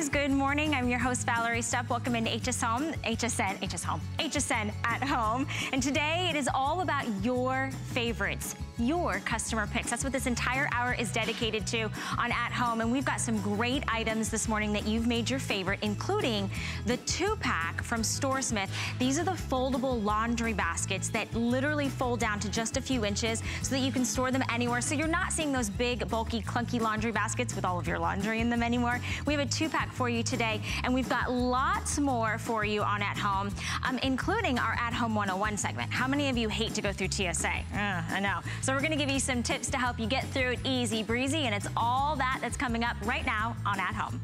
Good morning. I'm your host, Valerie Stup. Welcome into HS Home, HSN, HS Home, HSN at Home. And today it is all about your favorites your customer picks. That's what this entire hour is dedicated to on At Home. And we've got some great items this morning that you've made your favorite, including the two pack from StoreSmith. These are the foldable laundry baskets that literally fold down to just a few inches so that you can store them anywhere. So you're not seeing those big, bulky, clunky laundry baskets with all of your laundry in them anymore. We have a two pack for you today. And we've got lots more for you on At Home, um, including our At Home 101 segment. How many of you hate to go through TSA? Uh, I know. So we're gonna give you some tips to help you get through it easy breezy, and it's all that that's coming up right now on At Home.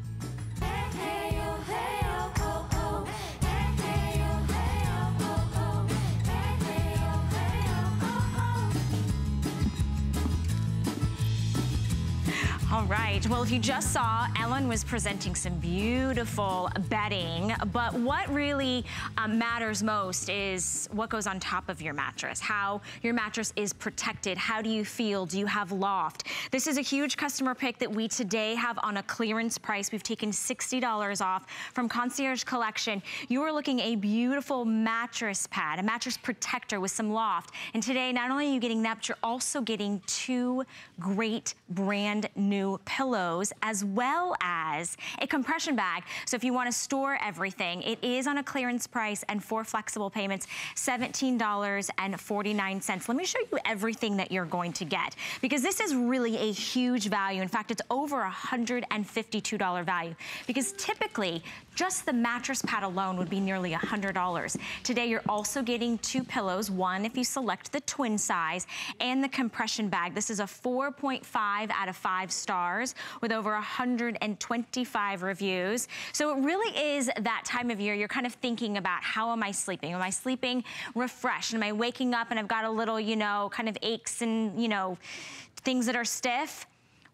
All right, well, if you just saw, Ellen was presenting some beautiful bedding, but what really um, matters most is what goes on top of your mattress, how your mattress is protected, how do you feel, do you have loft? This is a huge customer pick that we today have on a clearance price. We've taken $60 off from Concierge Collection. You are looking a beautiful mattress pad, a mattress protector with some loft. And today, not only are you getting that, but you're also getting two great brand new new pillows as well as a compression bag. So if you wanna store everything, it is on a clearance price and for flexible payments, $17.49. Let me show you everything that you're going to get because this is really a huge value. In fact, it's over $152 value because typically just the mattress pad alone would be nearly $100. Today, you're also getting two pillows, one if you select the twin size, and the compression bag. This is a 4.5 out of 5 stars with over 125 reviews. So it really is that time of year you're kind of thinking about how am I sleeping? Am I sleeping refreshed? Am I waking up and I've got a little, you know, kind of aches and, you know, things that are stiff?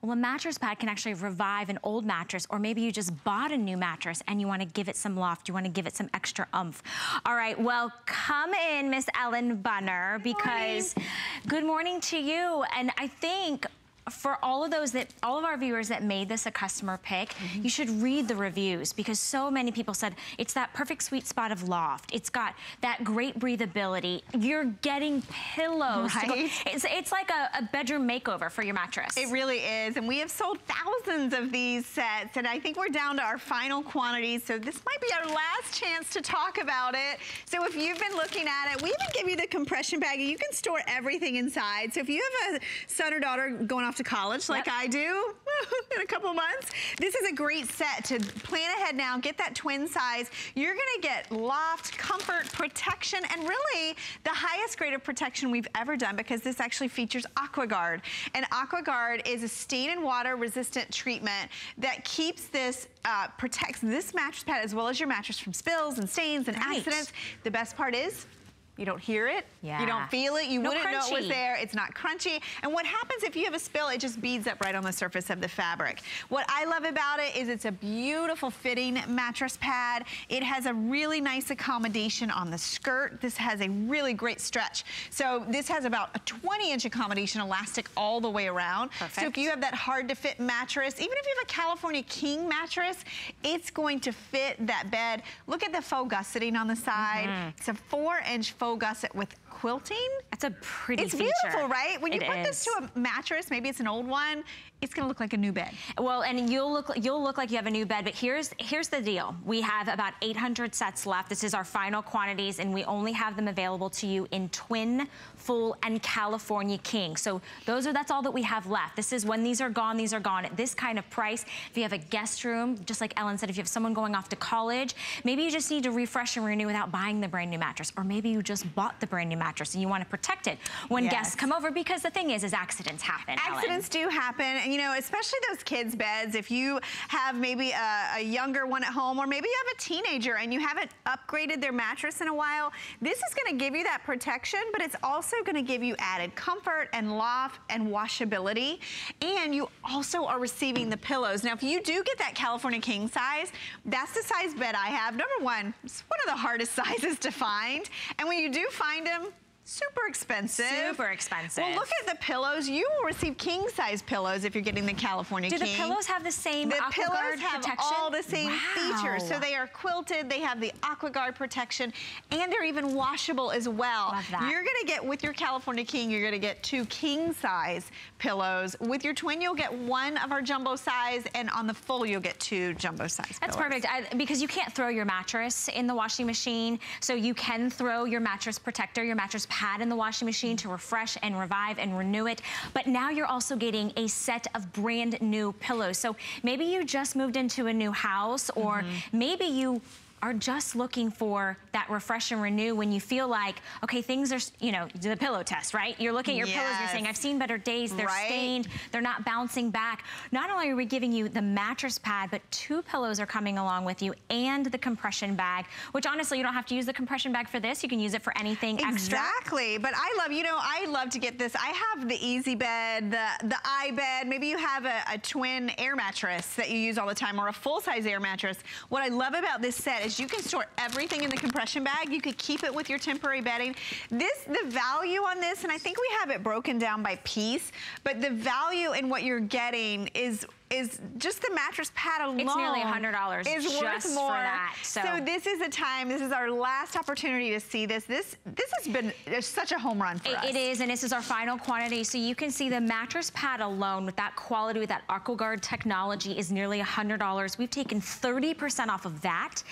Well, a mattress pad can actually revive an old mattress, or maybe you just bought a new mattress and you wanna give it some loft, you wanna give it some extra umph. All right, well, come in, Miss Ellen Bunner, because good morning. good morning to you. And I think for all of those that, all of our viewers that made this a customer pick, mm -hmm. you should read the reviews because so many people said it's that perfect sweet spot of loft. It's got that great breathability. You're getting pillows. Right. It's, it's like a, a, bedroom makeover for your mattress. It really is. And we have sold thousands of these sets and I think we're down to our final quantities. So this might be our last chance to talk about it. So if you've been looking at it, we even give you the compression bag and you can store everything inside. So if you have a son or daughter going off to college like I do in a couple months. This is a great set to plan ahead now, get that twin size. You're gonna get loft, comfort, protection, and really the highest grade of protection we've ever done because this actually features AquaGuard. And AquaGuard is a stain and water resistant treatment that keeps this, uh, protects this mattress pad as well as your mattress from spills and stains and right. accidents. The best part is you don't hear it. Yeah. You don't feel it. You no wouldn't crunchy. know it was there. It's not crunchy. And what happens if you have a spill, it just beads up right on the surface of the fabric. What I love about it is it's a beautiful fitting mattress pad. It has a really nice accommodation on the skirt. This has a really great stretch. So this has about a 20 inch accommodation elastic all the way around. Perfect. So if you have that hard to fit mattress, even if you have a California King mattress, it's going to fit that bed. Look at the faux gusseting on the side. Mm -hmm. It's a four inch faux faux gusset with quilting. That's a pretty It's feature. beautiful, right? When you it put is. this to a mattress, maybe it's an old one, it's gonna look like a new bed. Well, and you'll look you'll look like you have a new bed, but here's here's the deal. We have about 800 sets left. This is our final quantities, and we only have them available to you in twin, full, and California King. So those are that's all that we have left. This is when these are gone, these are gone. At this kind of price, if you have a guest room, just like Ellen said, if you have someone going off to college, maybe you just need to refresh and renew without buying the brand new mattress, or maybe you just bought the brand new mattress and you want to protect it when yes. guests come over, because the thing is, is accidents happen. Accidents Ellen. do happen And you know, especially those kids' beds, if you have maybe a, a, younger one at home, or maybe you have a teenager and you haven't upgraded their mattress in a while, this is gonna give you that protection, but it's also gonna give you added comfort and loft and washability. And you also are receiving the pillows. Now, if you do get that California king size, that's the size bed I have. Number one, it's one of the hardest sizes to find. And when you do find them, super expensive. Super expensive. Well, look at the pillows. You will receive king size pillows if you're getting the California Do King. the pillows have the same the pillows have protection? all the same wow. features. So they are quilted, they have the AquaGuard protection, and they're even washable as well. Love that. You're gonna get, with your California King, you're gonna get two king size pillows. With your twin, you'll get one of our jumbo size, and on the full, you'll get two jumbo size That's pillows. perfect I, because you can't throw your mattress in the washing machine. So you can throw your mattress protector, your mattress pad in the washing machine to refresh and revive and renew it. But now you're also getting a set of brand new pillows. So maybe you just moved into a new house or Mm-hmm. maybe you are just looking for that refresh and renew when you feel like, okay, things are, you know, the pillow test, right? You're looking at your pillows, you're saying, I've seen better days, they're Right. stained, they're not bouncing back. Not only are we giving you the mattress pad, but two pillows are coming along with you and the compression bag, which honestly, you don't have to use the compression bag for this. You can use it for anything extra. Exactly, but I love, you know, I love to get this. I have the easy bed, the, the i bed. Maybe you have a, a twin air mattress that you use all the time or a full-size air mattress. What I love about this set is you can store everything in the compression bag. You could keep it with your temporary bedding. This, the value on this, and I think we have it broken down by piece, but the value in what you're getting is is just the mattress pad alone. It's nearly $100 is just worth for more. that, so- this is a time. This is our last opportunity to see this. This this has been such a home run for It- us. it is, and this is our final quantity. So you can see the mattress pad alone with that quality, with that AquaGuard technology is nearly $100. We've taken 30% off of that.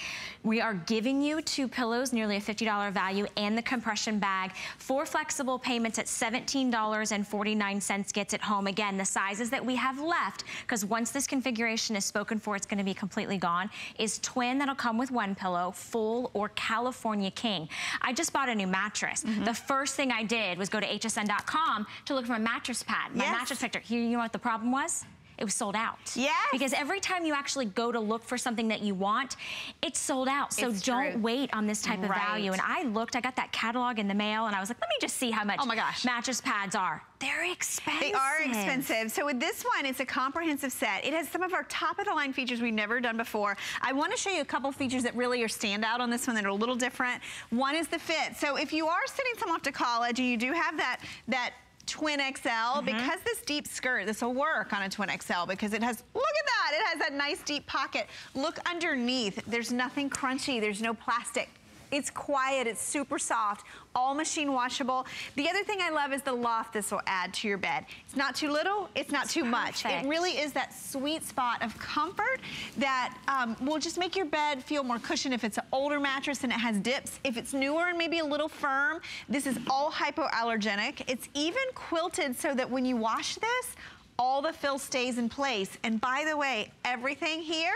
We are giving you two pillows, nearly a $50 value, and the compression bag. Four flexible payments at $17.49 gets it home. Again, the sizes that we have left, because once this configuration is spoken for, it's gonna be completely gone, is twin that'll come with one pillow, full or California king. I just bought a new mattress. Mm-hmm. The first thing I did was go to hsn.com to look for a mattress pad, my Yes. mattress picture. Here, you know what the problem was? It was sold out. Yeah. Because every time you actually go to look for something that you want, it's sold out. So It's don't true. wait on this type of Right. value. And I looked, I got that catalog in the mail, and I was like, let me just see how much Oh my gosh. mattress pads are. They're expensive. They are expensive. So with this one, it's a comprehensive set. It has some of our top of the line features we've never done before. I want to show you a couple features that really are stand out on this one that are a little different. One is the fit. So if you are sending someone off to college and you do have that, that twin XL, Mm-hmm. because this deep skirt, this will work on a twin XL because it has, look at that, it has that nice deep pocket. Look underneath, there's nothing crunchy, there's no plastic. It's quiet, it's super soft, all machine washable. The other thing I love is the loft this will add to your bed. It's not too little, it's not too much. It really is that sweet spot of comfort that um, will just make your bed feel more cushioned if it's an older mattress and it has dips. If it's newer and maybe a little firm, this is all hypoallergenic. It's even quilted so that when you wash this, all the fill stays in place. And by the way, everything here,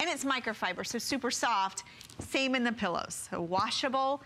and it's microfiber, so super soft, same in the pillows. So washable,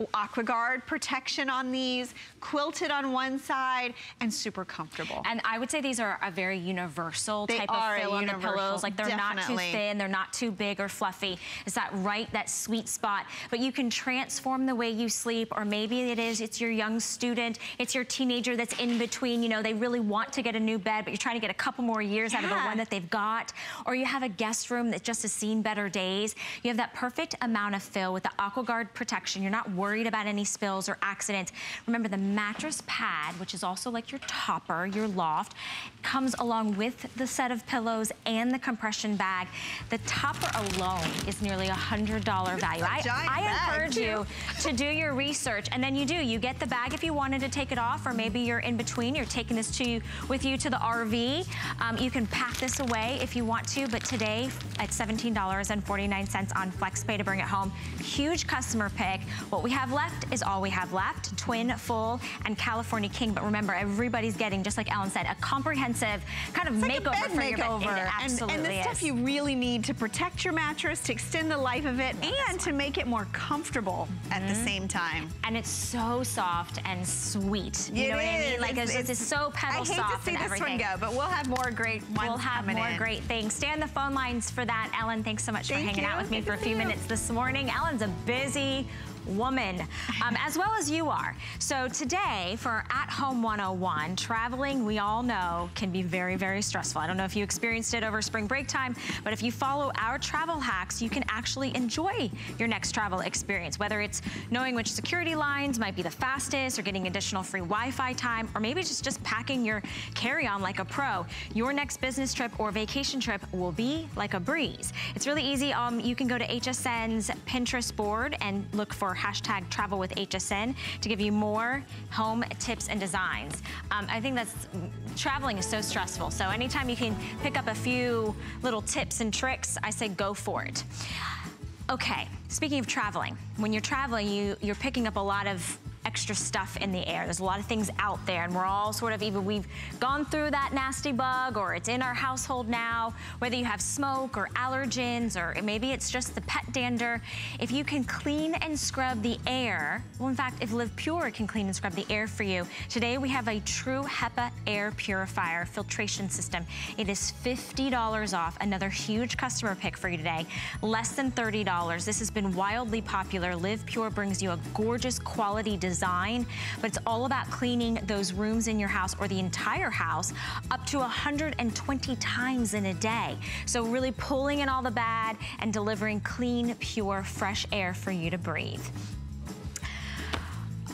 AquaGuard protection on these, quilted on one side, and super comfortable. And I would say these are a very universal They type of fill on the pillows. Like they're not too thin, they're not too big or fluffy. It's that right, that sweet spot. But you can transform the way you sleep, or maybe it is, it's your young student, it's your teenager that's in between, you know, they really want to get a new bed, but you're trying to get a couple more years out of the one that they've got. Or you have a guest room that just has seen better days. You have that perfect amount of fill with the AquaGuard protection. You're not worried about any spills or accidents. Remember the mattress pad, which is also like your topper, your loft, comes along with the set of pillows and the compression bag. The topper alone is nearly a $100 value. I, I encourage you to do your research and then you do. You get the bag if you wanted to take it off or maybe you're in between. You're taking this to with you to the RV. Um, you can pack this away if you want to, but today at $17.49 on FlexPay to bring it home. Huge customer pick. What we have left is all we have left. Twin, full, and California King. But remember, everybody's getting, just like Ellen said, a comprehensive kind of It's like makeover bed for your bed. makeover. And, absolutely and the is. stuff you really need to protect your mattress, to extend the life of it, and to make it more comfortable at Mm-hmm. the same time. and it's so soft and sweet. You It know what I mean? Like it's, it's, just so petal I hate soft to see this everything. one go, but we'll have more great ones We'll have more in. great things. Stay on the phone lines for that. Ellen, thanks so much Thank for hanging you. out with me Good for a few you. minutes this morning. Ellen's a busy woman, um, as well as you are. So today, for At Home 101, traveling, we all know, can be very, very stressful. I don't know if you experienced it over spring break time, but if you follow our travel hacks, you can actually enjoy your next travel experience, whether it's knowing which security lines might be the fastest or getting additional free Wi-Fi time, or maybe just, just packing your carry-on like a pro. Your next business trip or vacation trip will be like a breeze. It's really easy. Um, you can go to HSN's Pinterest board and look for hashtag travel with HSN to give you more home tips and designs. Um, I think that's, traveling is so stressful. So anytime you can pick up a few little tips and tricks, I say go for it. Okay, speaking of traveling, when you're traveling, you, you're picking up a lot of extra stuff in the air. There's a lot of things out there and we're all sort of either we've gone through that nasty bug or it's in our household now, whether you have smoke or allergens or maybe it's just the pet dander. If you can clean and scrub the air, well in fact if Live Pure can clean and scrub the air for you, today we have a true HEPA air purifier filtration system. It is $50 off, another huge customer pick for you today, less than $30. This has been wildly popular. Live Pure brings you a gorgeous quality design design, but it's all about cleaning those rooms in your house or the entire house up to 120 times in a day. So really pulling in all the bad and delivering clean, pure, fresh air for you to breathe.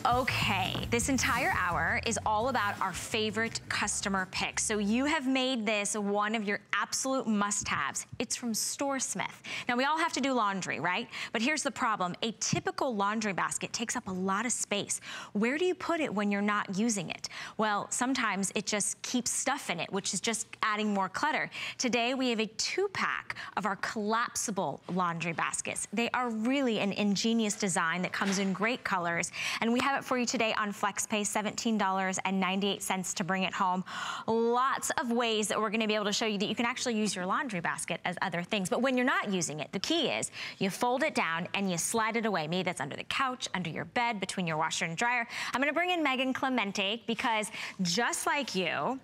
Okay, this entire hour is all about our favorite customer picks. So you have made this one of your absolute must-haves. It's from StoreSmith. Now we all have to do laundry, right? But here's the problem. A typical laundry basket takes up a lot of space. Where do you put it when you're not using it? Well, sometimes it just keeps stuff in it, which is just adding more clutter. Today we have a two-pack of our collapsible laundry baskets. They are really an ingenious design that comes in great colors. And we have have it for you today on FlexPay, $17.98 to bring it home. Lots of ways that we're gonna be able to show you that you can actually use your laundry basket as other things. But when you're not using it, the key is you fold it down and you slide it away. Maybe that's under the couch, under your bed, between your washer and dryer. I'm gonna bring in Megan Clemente because just like you,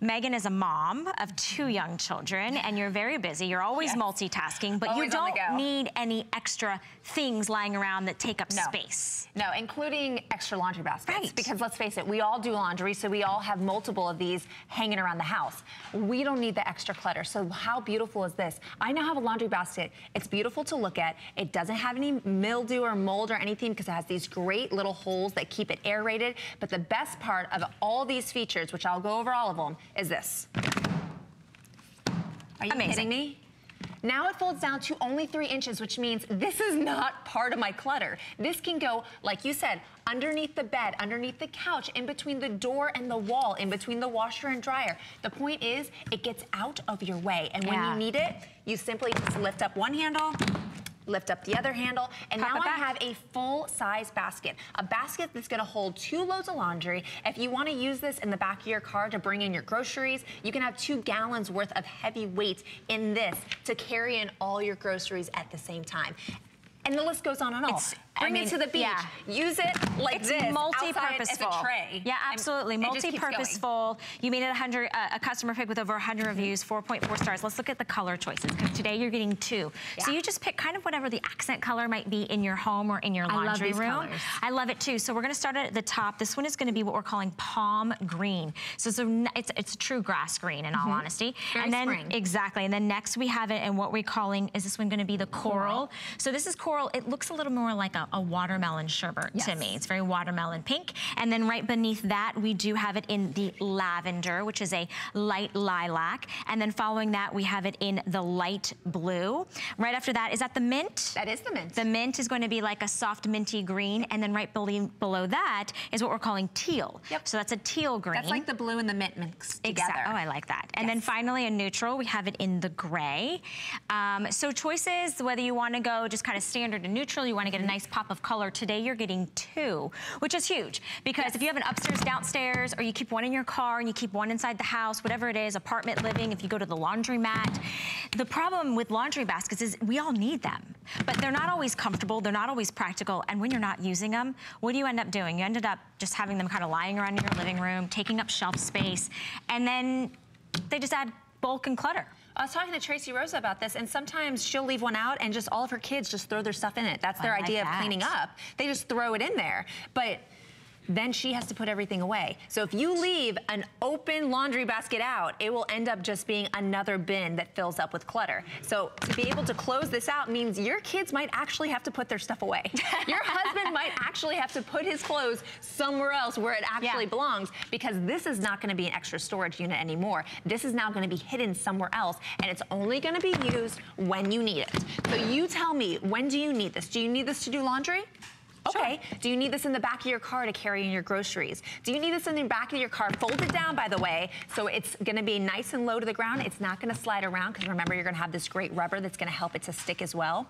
Megan is a mom of two young children and you're very busy. You're always yes. multitasking, but always you don't need any extra things lying around that take up no. space. No, including extra laundry baskets. Right. Because let's face it, we all do laundry, so we all have multiple of these hanging around the house. We don't need the extra clutter. So how beautiful is this? I now have a laundry basket. It's beautiful to look at. It doesn't have any mildew or mold or anything because it has these great little holes that keep it aerated. But the best part of all these features, which I'll go over all of them, is this. Are you Amazing. kidding me? Now it folds down to only three inches, which means this is not part of my clutter. This can go, like you said, underneath the bed, underneath the couch, in between the door and the wall, in between the washer and dryer. The point is, it gets out of your way. And when yeah. you need it, you simply just lift up one handle, lift up the other handle, and Pop now I have a full-size basket. A basket that's gonna hold two loads of laundry. If you wanna use this in the back of your car to bring in your groceries, you can have two gallons worth of heavy weight in this to carry in all your groceries at the same time. And the list goes on and on. It's, Bring I mean, it to the beach. Yeah. Use it like it's this. multi-purposeful. tray. Yeah, absolutely. Multi-purposeful. You made it 100, uh, a customer pick with over 100 mm-hmm. reviews, 4.4 stars. Let's look at the color choices because today you're getting two. Yeah. So you just pick kind of whatever the accent color might be in your home or in your laundry room. Colors. I love it too. So we're going to start at the top. This one is going to be what we're calling palm green. So it's a, it's, it's a true grass green in mm -hmm. all honesty. Very and then spring. exactly. And then next we have it and what we're calling is this one going to be the coral. coral. So this is coral. It looks a little more like a, a watermelon sherbet yes. to me. It's very watermelon pink. And then right beneath that, we do have it in the lavender, which is a light lilac. And then following that, we have it in the light blue. Right after that, is that the mint? That is the mint. The mint is going to be like a soft minty green. And then right below, below that is what we're calling teal. Yep. So that's a teal green. That's like the blue and the mint mixed together. Exactly. Oh, I like that. And yes. then finally a neutral, we have it in the gray. Um, so choices, whether you want to go just kind of standard and neutral, you want to get a nice pop of color today you're getting two, which is huge. Because yes. if you have an upstairs, downstairs, or you keep one in your car and you keep one inside the house, whatever it is, apartment living, if you go to the laundromat, the problem with laundry baskets is we all need them. But they're not always comfortable, they're not always practical, and when you're not using them, what do you end up doing? You ended up just having them kind of lying around in your living room, taking up shelf space, and then they just add bulk and clutter. I was talking to Tracy Rosa about this, and sometimes she'll leave one out and just all of her kids just throw their stuff in it. That's their like idea that. of cleaning up. They just throw it in there. But then she has to put everything away. So if you leave an open laundry basket out, it will end up just being another bin that fills up with clutter. So to be able to close this out means your kids might actually have to put their stuff away. your husband might actually have to put his clothes somewhere else where it actually Yeah. belongs because this is not gonna be an extra storage unit anymore. This is now gonna be hidden somewhere else and it's only gonna be used when you need it. So you tell me, when do you need this? Do you need this to do laundry? Okay. Do you need this in the back of your car to carry in your groceries? Do you need this in the back of your car, folded down, by the way, so it's gonna be nice and low to the ground. It's not gonna slide around, because remember, you're gonna have this great rubber that's gonna help it to stick as well.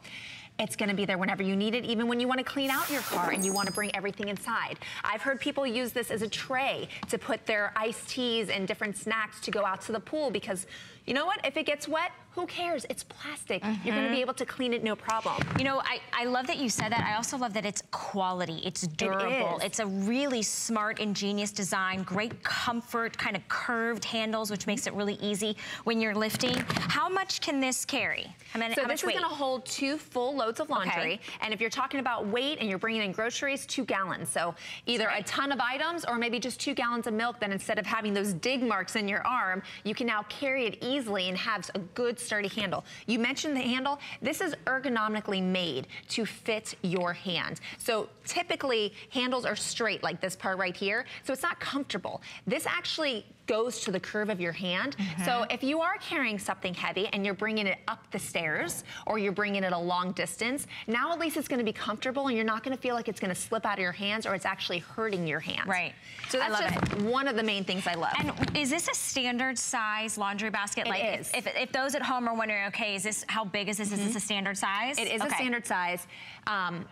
It's gonna be there whenever you need it, even when you wanna clean out your car and you wanna bring everything inside. I've heard people use this as a tray to put their iced teas and different snacks to go out to the pool because you know what? If it gets wet, who cares? It's plastic. You're gonna be mm-hmm. able to clean it no problem. You know, I, I love that you said that. I also love that it's quality. It's durable. is. It's a really smart, ingenious design, great comfort, kind of curved handles, which makes it really easy when you're lifting. How much can this carry? How, many, So this is weight? to hold two full loads of laundry. Okay. And if you're talking about weight and you're bringing in groceries, two gallons. So either a ton of items or maybe just two gallons of milk. Then instead of having those dig marks in your arm, you can now carry it easily and have a good sturdy handle. You mentioned the handle. This is ergonomically made to fit your hand. So typically handles are straight like this part right here. So it's not comfortable. This actually goes to the curve of your hand. Mm-hmm. So if you are carrying something heavy and you're bringing it up the stairs or you're bringing it a long distance, now at least it's gonna be comfortable and you're not gonna feel like it's gonna slip out of your hands or it's actually hurting your hands. Right. So I that's love just one of the main things I love. And is this a standard size laundry basket? It like is. If, if those at home are wondering, okay, is this how big is this? Is this a standard size? Mm-hmm. It is a standard size. Um,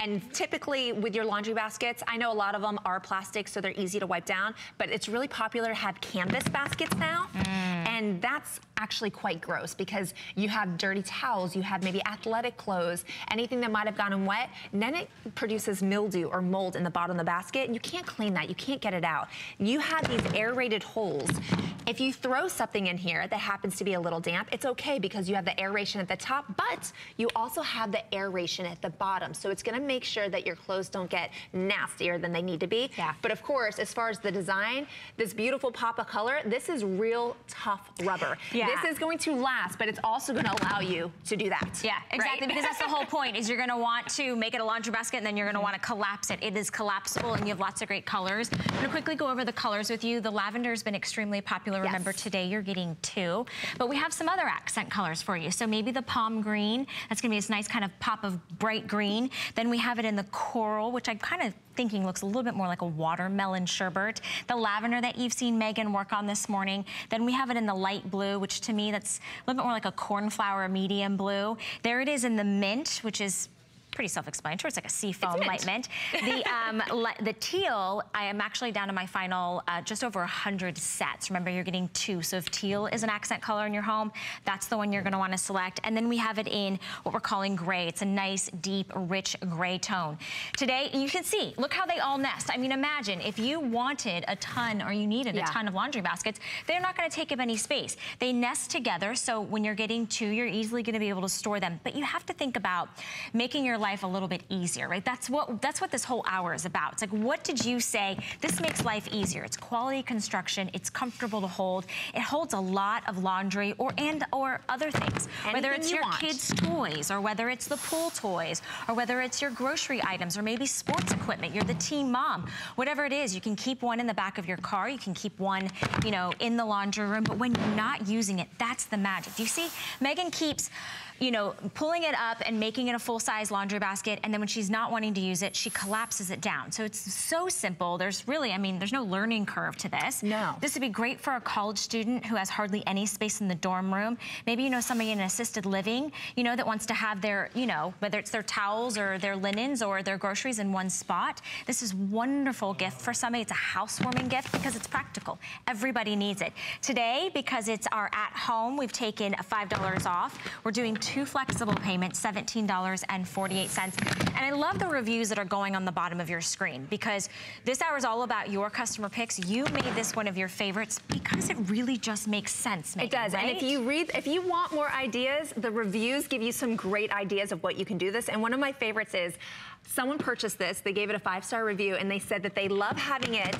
and typically with your laundry baskets, I know a lot of them are plastic, so they're easy to wipe down, but it's really popular to have canvas baskets now. Mm. And that's actually quite gross because you have dirty towels, you have maybe athletic clothes, anything that might have gotten wet, and then it produces mildew or mold in the bottom of the basket, and you can't clean that, you can't get it out. You have these aerated holes. If you throw something in here that happens to be a little damp, it's okay because you have the aeration at the top, but you also have the aeration at the bottom. So it's gonna make sure that your clothes don't get nastier than they need to be. Yeah. But of course, as far as the design, this beautiful pop of color, this is real tough rubber. Yeah. This is going to last, but it's also gonna allow you to do that. Yeah, exactly. right? Because that's the whole point. Is you're going to want to make it a laundry basket, and then you're going to want to collapse it. It is collapsible, and you have lots of great colors. I'm going to quickly go over the colors with you. The lavender has been extremely popular. Yes. Remember, today you're getting two, but we have some other accent colors for you. So maybe the palm green. That's going to be this nice kind of pop of bright green. Then we have it in the coral, which I'm kind of thinking looks a little bit more like a watermelon sherbet. The lavender that you've seen Megan work on this morning. Then we have it in the light blue, which to me that's a little bit more like a cornflower medium blue. There it is in the mint, which is pretty self-explanatory. It's like a seafoam mint. light mint. The um, the teal, I am actually down to my final uh, just over 100 sets. Remember, you're getting two. So if teal is an accent color in your home, that's the one you're going to want to select. And then we have it in what we're calling gray. It's a nice, deep, rich gray tone. Today, you can see, look how they all nest. I mean, imagine if you wanted a ton or you needed Yeah. a ton of laundry baskets, they're not going to take up any space. They nest together, so when you're getting two, you're easily going to be able to store them. But you have to think about making your life a little bit easier, right? That's what that's what this whole hour is about. It's like, what did you say? This makes life easier. It's quality construction. It's comfortable to hold. It holds a lot of laundry or and or other things. whether it's you your want. kids' toys or whether it's the pool toys or whether it's your grocery items or maybe sports equipment. You're the team mom. Whatever it is, you can keep one in the back of your car. You can keep one, you know, in the laundry room. But when you're not using it, that's the magic. Do you see? Megan keeps you know, pulling it up and making it a full-size laundry basket, and then when she's not wanting to use it, she collapses it down. So it's so simple. There's really, I mean, there's no learning curve to this. No. This would be great for a college student who has hardly any space in the dorm room. Maybe you know somebody in assisted living, you know, that wants to have their, you know, whether it's their towels or their linens or their groceries in one spot. This is wonderful gift for somebody. It's a housewarming gift because it's practical. Everybody needs it. Today, because it's our at home, we've taken $5 off. We're doing two flexible payments, $17.48. And I love the reviews that are going on the bottom of your screen because this hour is all about your customer picks. You made this one of your favorites because it really just makes sense, Megan, It does, right? and if you read, if you want more ideas, the reviews give you some great ideas of what you can do this. And one of my favorites is, someone purchased this, they gave it a five-star review, and they said that they love having it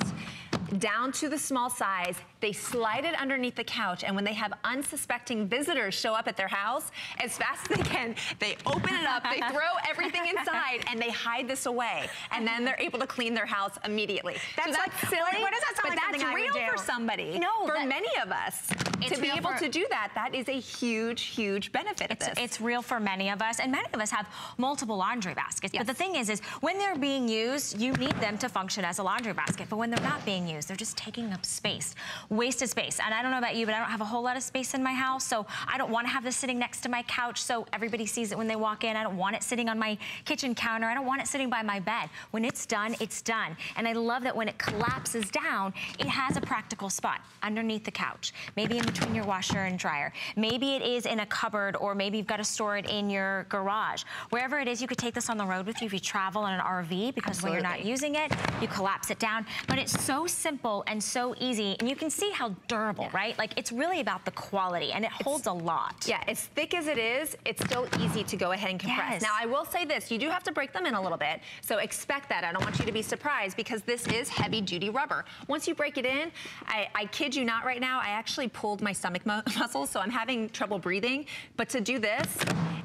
down to the small size. They slide it underneath the couch, and when they have unsuspecting visitors show up at their house, as fast as they can, they open it up, they throw everything inside, and they hide this away. And then they're able to clean their house immediately. That's so like- silly, what does that sound but like that's something I would real for somebody. No, for that- many of us. To be able for- to do that, that is a huge, huge benefit It's, of this. it's real for many of us, and many of us have multiple laundry baskets. Yes. But the thing is, is when they're being used, you need them to function as a laundry basket. But when they're not being used, they're just taking up space, wasted space. And I don't know about you, but I don't have a whole lot of space in my house, so I don't want to have this sitting next to my couch so everybody sees it when they walk in. I don't want it sitting on my kitchen counter. I don't want it sitting by my bed. When it's done, it's done. And I love that when it collapses down, it has a practical spot underneath the couch, maybe in between your washer and dryer. Maybe it is in a cupboard or maybe you've got to store it in your garage. Wherever it is, you could take this on the road with you if you travel in an RV because when you're not using it, you collapse it down. But it's so simple and so easy and you can see how durable, right? Like it's really about the quality and it holds a lot. Yeah, as thick as it is, it's still easy to go ahead and compress. Yes. Now, I will say this, you do have to break them in a little bit, so expect that. I don't want you to be surprised because this is heavy duty rubber. Once you break it in, I, I kid you not right now, I actually pulled my stomach mu muscles, so I'm having trouble breathing, but to do this,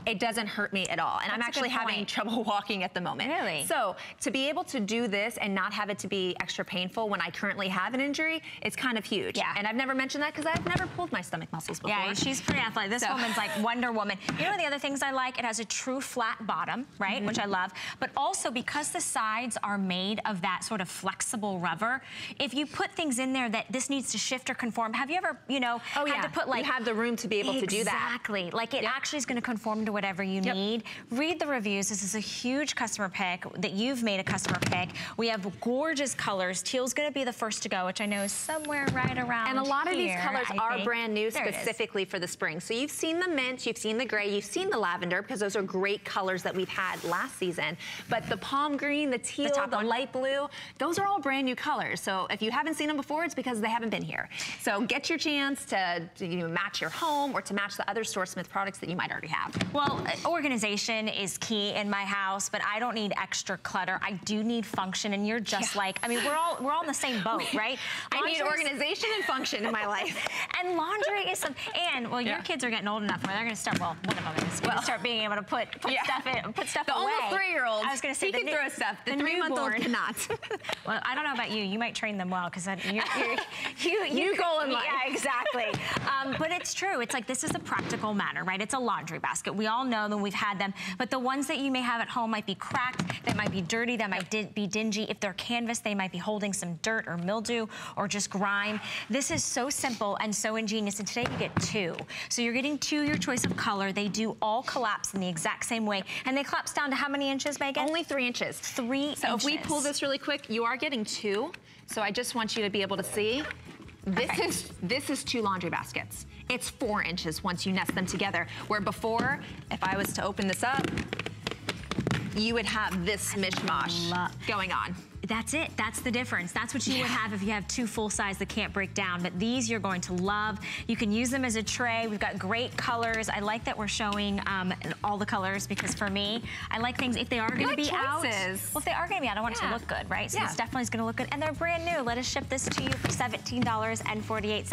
it doesn't hurt me at all. And I'm That's good actually having trouble walking at the moment. Really? So to be able to do this and not have it to be extra painful when I currently have an injury, it's kind of huge. Yeah. And I've never mentioned that because I've never pulled my stomach muscles before. Yeah, she's pretty athletic. This So- woman's like Wonder Woman. You know the other things I like? It has a true flat bottom, right? Mm-hmm. Which I love. But also because the sides are made of that sort of flexible rubber, if you put things in there that this needs to shift or conform, have you ever, you know, Oh, had yeah. to put like You have the room to be able to do that. Exactly. Like it Yep. actually is going to conform to whatever you Yep. need. Read the reviews. This is a huge customer pick that you've made a customer pick. We have gorgeous colors. Teal's going to be the first to go, which I know is somewhere right around And a lot of these colors I are think. brand new There specifically for the spring. So you've seen the mint, you've seen the gray, you've seen the lavender because those are great colors that we've had last season. But the palm green, the teal, the, top one. light blue, those are all brand new colors. So if you haven't seen them before, it's because they haven't been here. So get your chance to, to, you know, match your home or to match the other Store Smith products that you might already have. Well, uh, organization is key in my house, but I don't need extra clutter. I do need function, and you're just Yeah. like, I mean, we're all we're all in the same boat, right? I need organization and function in my life. And laundry is some, and well, your kids are getting old enough where they're going to start. Well, one of them is going to Well, start being able to put put yeah. stuff in, put stuff The away. almost three-year-old, I was going to say he the can new- throw stuff. The, the three-month-old cannot. Well, I don't know about you. You might train them well because you're, you, you New goal in life. Yeah, exactly. Um, but it's true. It's like this is a practical matter, right? It's a laundry basket. We all know them. We've had them. But the ones that you may have at home might be cracked. that might be dirty. That might be dingy. If they're canvas, they might be holding some dirt or mildew or just grime. This is so simple and so ingenious. And today you get two. So you're getting two, your choice of color. They do all collapse in the exact same way. And they collapse down to how many inches, Megan? Only three inches. Three So if we pull this really quick, you are getting two. So I just want you to be able to see. This is this is two laundry baskets. It's four inches once you nest them together. Where before, if I was to open this up, you would have this mishmash going on. That's it. That's the difference. That's what you would have if you have two full size that can't break down. But these you're going to love. You can use them as a tray. We've got great colors. I like that we're showing um, all the colors because for me, I like things if they are going to be out. choices. Well, if they are going to be out, I want it to look good, right? So Yeah. this definitely is going to look good, and they're brand new. Let us ship this to you for $17.48.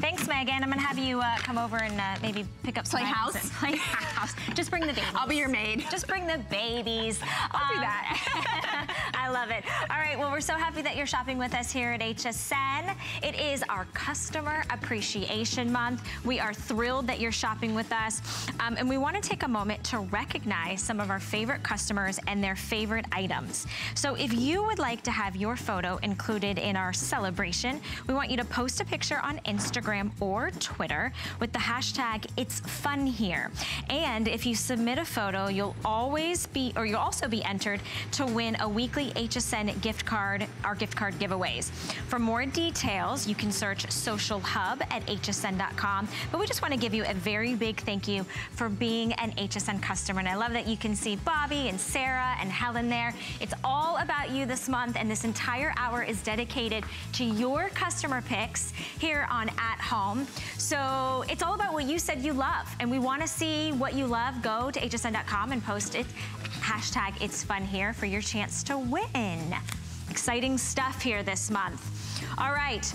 Thanks, Megan. I'm going to have you uh, come over and uh, maybe pick up some Play items house? and Play house. Just bring the babies. I'll be your maid. Just bring the babies. I'll do Um, that. I love it. All right, well, we're so happy that you're shopping with us here at HSN. It is our Customer Appreciation Month. We are thrilled that you're shopping with us. Um, and we want to take a moment to recognize some of our favorite customers and their favorite items. So if you would like to have your photo included in our celebration, we want you to post a picture on Instagram or Twitter with the hashtag It's Fun Here. And if you submit a photo, you'll always be, or you'll also be entered to win a weekly HSN gift card, our gift card giveaways. For more details, you can search Social Hub at hsn.com. But we just want to give you a very big thank you for being an HSN customer. And I love that you can see Bobby and Sarah and Helen there. It's all about you this month, and this entire hour is dedicated to your customer picks here on At Home. So it's all about what you said you love, and we want to see what you love. Go to hsn.com and post it. Hashtag It's Fun Here for your chance to win. Exciting stuff here this month. All right.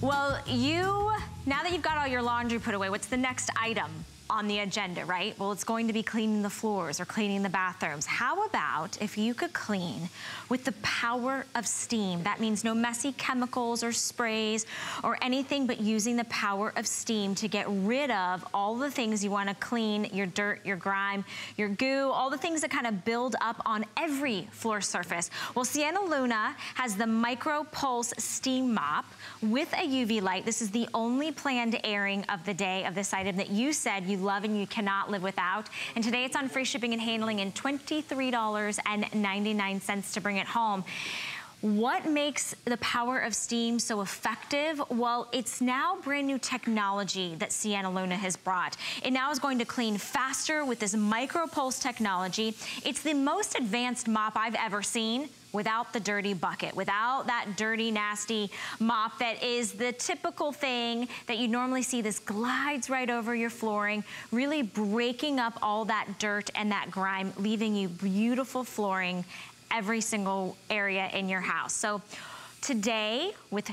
Well, you, now that you've got all your laundry put away, what's the next item? On the agenda, right? Well, it's going to be cleaning the floors or cleaning the bathrooms. How about if you could clean with the power of steam? That means no messy chemicals or sprays or anything but using the power of steam to get rid of all the things you wanna clean, your dirt, your grime, your goo, all the things that kind of build up on every floor surface. Well, Sienna Luna has the Micro Pulse Steam Mop with a UV light. This is the only planned airing of the day of this item that you said you love and you cannot live without. And today it's on free shipping and handling and $23.99 to bring it home. What makes the power of steam so effective? Well, it's now brand new technology that Sienna Luna has brought. It now is going to clean faster with this micro pulse technology. It's the most advanced mop I've ever seen without the dirty bucket, without that dirty, nasty mop that is the typical thing that you normally see. This glides right over your flooring, really breaking up all that dirt and that grime, leaving you beautiful flooring every single area in your house. So today, with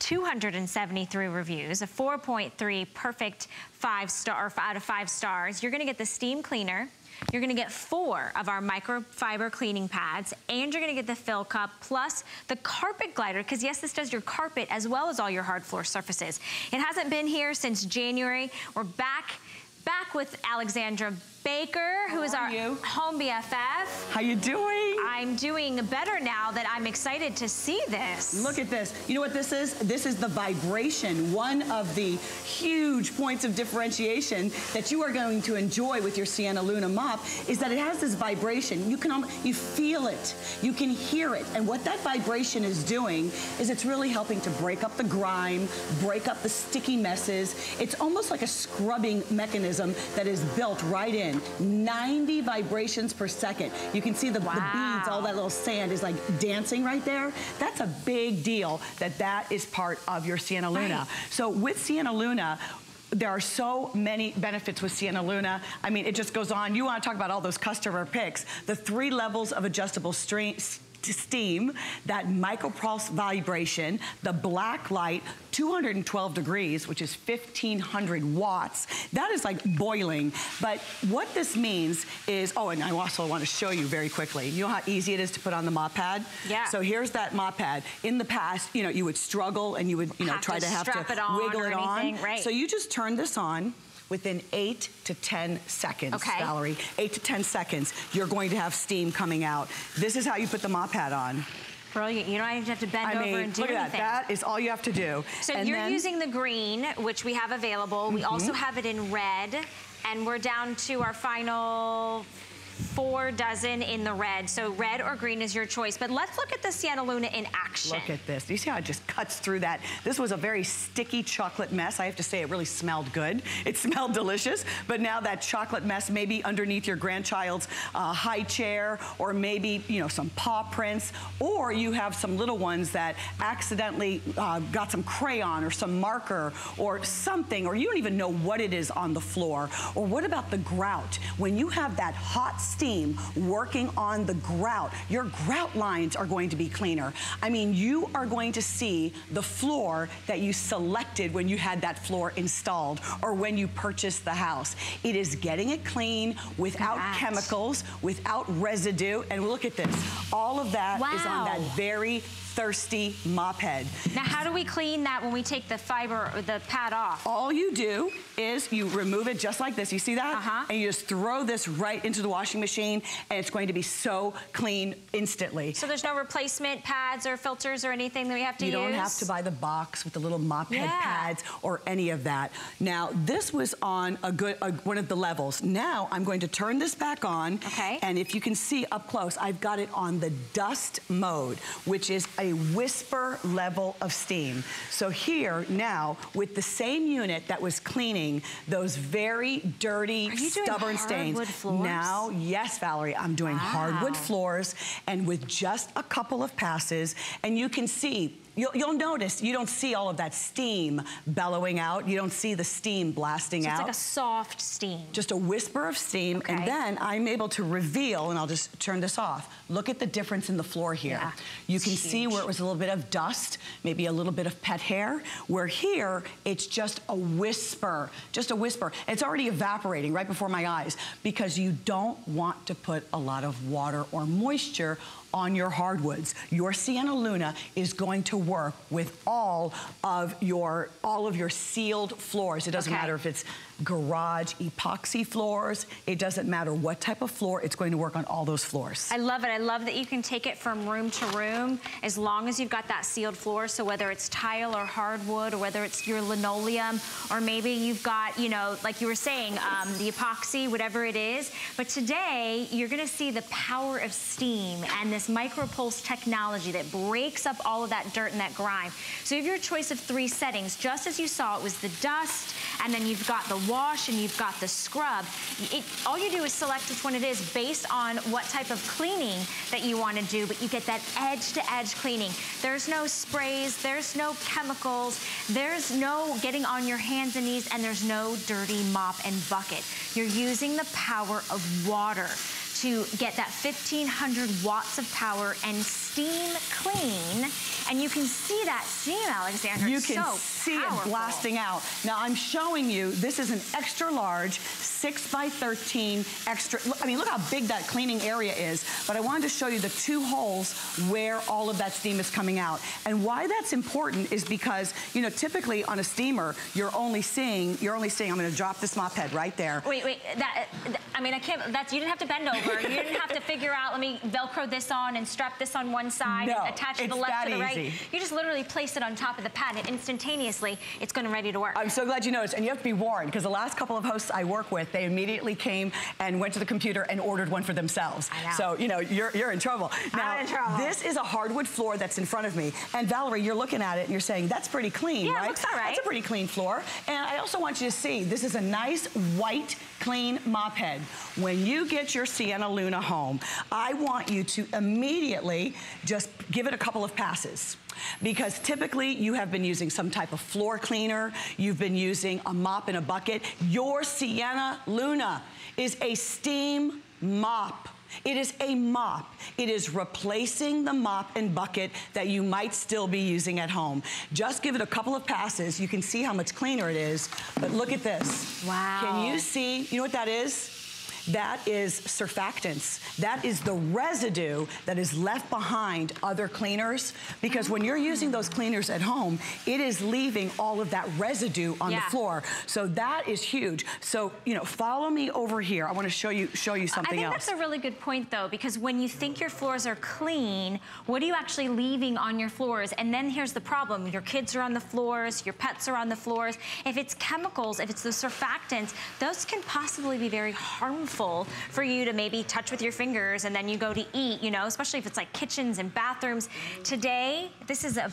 273 reviews, a 4.3 perfect five star, out of five stars, you're gonna get the steam cleaner, you're gonna get four of our microfiber cleaning pads, and you're gonna get the fill cup, plus the carpet glider, because yes, this does your carpet as well as all your hard floor surfaces. It hasn't been here since January. We're back, back with Alexandra Baker, who is our you? home BFF. How you doing? I'm doing better now that I'm excited to see this. Look at this. You know what this is? This is the vibration, one of the huge points of differentiation that you are going to enjoy with your Sienna Luna mop is that it has this vibration. You can um, you feel it. You can hear it. And what that vibration is doing is it's really helping to break up the grime, break up the sticky messes. It's almost like a scrubbing mechanism that is built right in 90 vibrations per second. You can see the, wow. the beads, all that little sand is like dancing right there. That's a big deal that that is part of your Sienna Luna. Right. So with Sienna Luna, there are so many benefits with Sienna Luna. I mean, it just goes on. You want to talk about all those customer picks. The three levels of adjustable strength steam, that micropulse vibration, the black light, 212 degrees, which is 1500 watts. That is like boiling. But what this means is, oh, and I also want to show you very quickly. You know how easy it is to put on the mop pad? Yeah. So here's that mop pad. In the past, you know, you would struggle and you would, you know, have try to, to have to it wiggle it anything. on. Right. So you just turn this on within eight to 10 seconds, okay. Valerie. Eight to 10 seconds, you're going to have steam coming out. This is how you put the mop pad on. Brilliant. You don't even have to bend I mean, over and do look at anything. That. that is all you have to do. So and you're then, using the green, which we have available. Mm -hmm. We also mm-hmm. have it in red. And we're down to our final four dozen in the red. So red or green is your choice. But let's look at the Sienna Luna in action. Look at this. You see how it just cuts through that? This was a very sticky chocolate mess. I have to say it really smelled good. It smelled delicious. But now that chocolate mess maybe underneath your grandchild's uh, high chair or maybe, you know, some paw prints or you have some little ones that accidentally uh, got some crayon or some marker or something or you don't even know what it is on the floor. Or what about the grout? When you have that hot steam working on the grout, your grout lines are going to be cleaner. I mean, you are going to see the floor that you selected when you had that floor installed or when you purchased the house. It is getting it clean without chemicals, without residue. And look at this. All of that wow. is on that very thirsty mop head. Now, how do we clean that when we take the fiber or the pad off? All you do is you remove it just like this. You see that? Uh-huh. And you just throw this right into the washing machine and it's going to be so clean instantly. So there's no replacement pads or filters or anything that we have to you use? don't have to buy the box with the little mop head Yeah. pads or any of that. Now, this was on a good a, one of the levels. Now, I'm going to turn this back on. Okay. And if you can see up close, I've got it on the dust mode, which is a whisper level of steam. So here, now, with the same unit that was cleaning those very dirty, Are you doing stubborn stains. floors? Now, yes, Valerie, I'm doing hardwood floors and with just a couple of passes, and you can see You'll, you'll notice you don't see all of that steam bellowing out. You don't see the steam blasting So it's out. like a soft steam. just a whisper of steam, and then I'm able to reveal, and I'll just turn this off. Look at the difference in the floor here. Yeah, you it's can see where it was a little bit of dust, maybe a little bit of pet hair, where here it's just a whisper, just a whisper. It's already evaporating right before my eyes because you don't want to put a lot of water or moisture on your hardwoods. Your Sienna Luna is going to work with all of your all of your sealed floors. It doesn't Okay. matter if it's garage epoxy floors. It doesn't matter what type of floor. It's going to work on all those floors. I love it. I love that you can take it from room to room as long as you've got that sealed floor. So whether it's tile or hardwood or whether it's your linoleum or maybe you've got, you know, like you were saying, um, the epoxy, whatever it is. But today you're going to see the power of steam and this micropulse technology that breaks up all of that dirt and that grime. So you have your choice of three settings. Just as you saw, it was the dust and then you've got the wash and you've got the scrub. It, all you do is select which one it is based on what type of cleaning that you want to do, but you get that edge-to-edge cleaning. There's no sprays, there's no chemicals, there's no getting on your hands and knees, and there's no dirty mop and bucket. You're using the power of water to get that 1500 watts of power and steam clean. And you can see that steam, Alexandra. You It's can so see powerful. it blasting out. Now I'm showing you, this is an extra large, six by 13 extra, I mean, look how big that cleaning area is. But I wanted to show you the two holes where all of that steam is coming out. And why that's important is because, you know, typically on a steamer, you're only seeing, you're only seeing, I'm gonna drop this mop head right there. Wait, wait, that, I mean, I can't, that's, you didn't have to bend over. You didn't have to figure out, let me Velcro this on and strap this on one side No, attach to the left to the right. easy. You just literally place it on top of the pad and instantaneously, it's gonna ready to work. I'm so glad you noticed, and you have to be warned, because the last couple of hosts I work with, they immediately came and went to the computer and ordered one for themselves. I know. So, you know, you're, you're in trouble. Now, in trouble. this is a hardwood floor that's in front of me, and Valerie, you're looking at it and you're saying, that's pretty clean, Yeah, right? looks all right. That's a pretty clean floor. And I also want you to see, this is a nice white, clean mop head. When you get your Sienna Luna home, I want you to immediately just give it a couple of passes. Because typically you have been using some type of floor cleaner, you've been using a mop in a bucket. Your Sienna Luna is a steam mop. It is a mop. It is replacing the mop and bucket that you might still be using at home. Just give it a couple of passes. You can see how much cleaner it is. But look at this. Wow. Can you see, you know what that is? That is surfactants. That is the residue that is left behind other cleaners. Because when you're using those cleaners at home, it is leaving all of that residue on Yeah. the floor. So that is huge. So, you know, follow me over here. I want to show you show you something else. I think else. that's a really good point though, because when you think your floors are clean, what are you actually leaving on your floors? And then here's the problem. Your kids are on the floors, your pets are on the floors. If it's chemicals, if it's the surfactants, those can possibly be very harmful for you to maybe touch with your fingers and then you go to eat, you know, especially if it's like kitchens and bathrooms. Today, this is a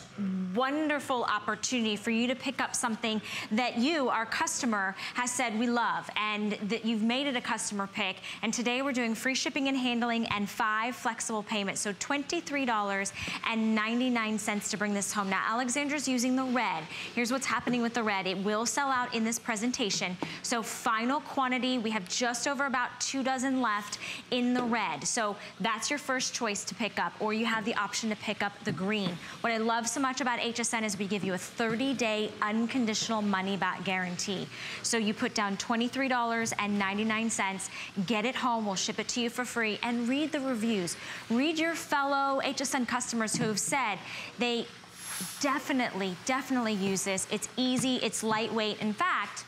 wonderful opportunity for you to pick up something that you, our customer, has said we love and that you've made it a customer pick. And today we're doing free shipping and handling and five flexible payments. So $23.99 to bring this home. Now, Alexandra's using the red. Here's what's happening with the red. It will sell out in this presentation. So final quantity, we have just over about two dozen left in the red. So that's your first choice to pick up, or you have the option to pick up the green. What I love so much about HSN is we give you a 30-day unconditional money-back guarantee. So you put down $23.99, get it home, we'll ship it to you for free, and read the reviews. Read your fellow HSN customers who have said they definitely, definitely use this. It's easy, it's lightweight. In fact,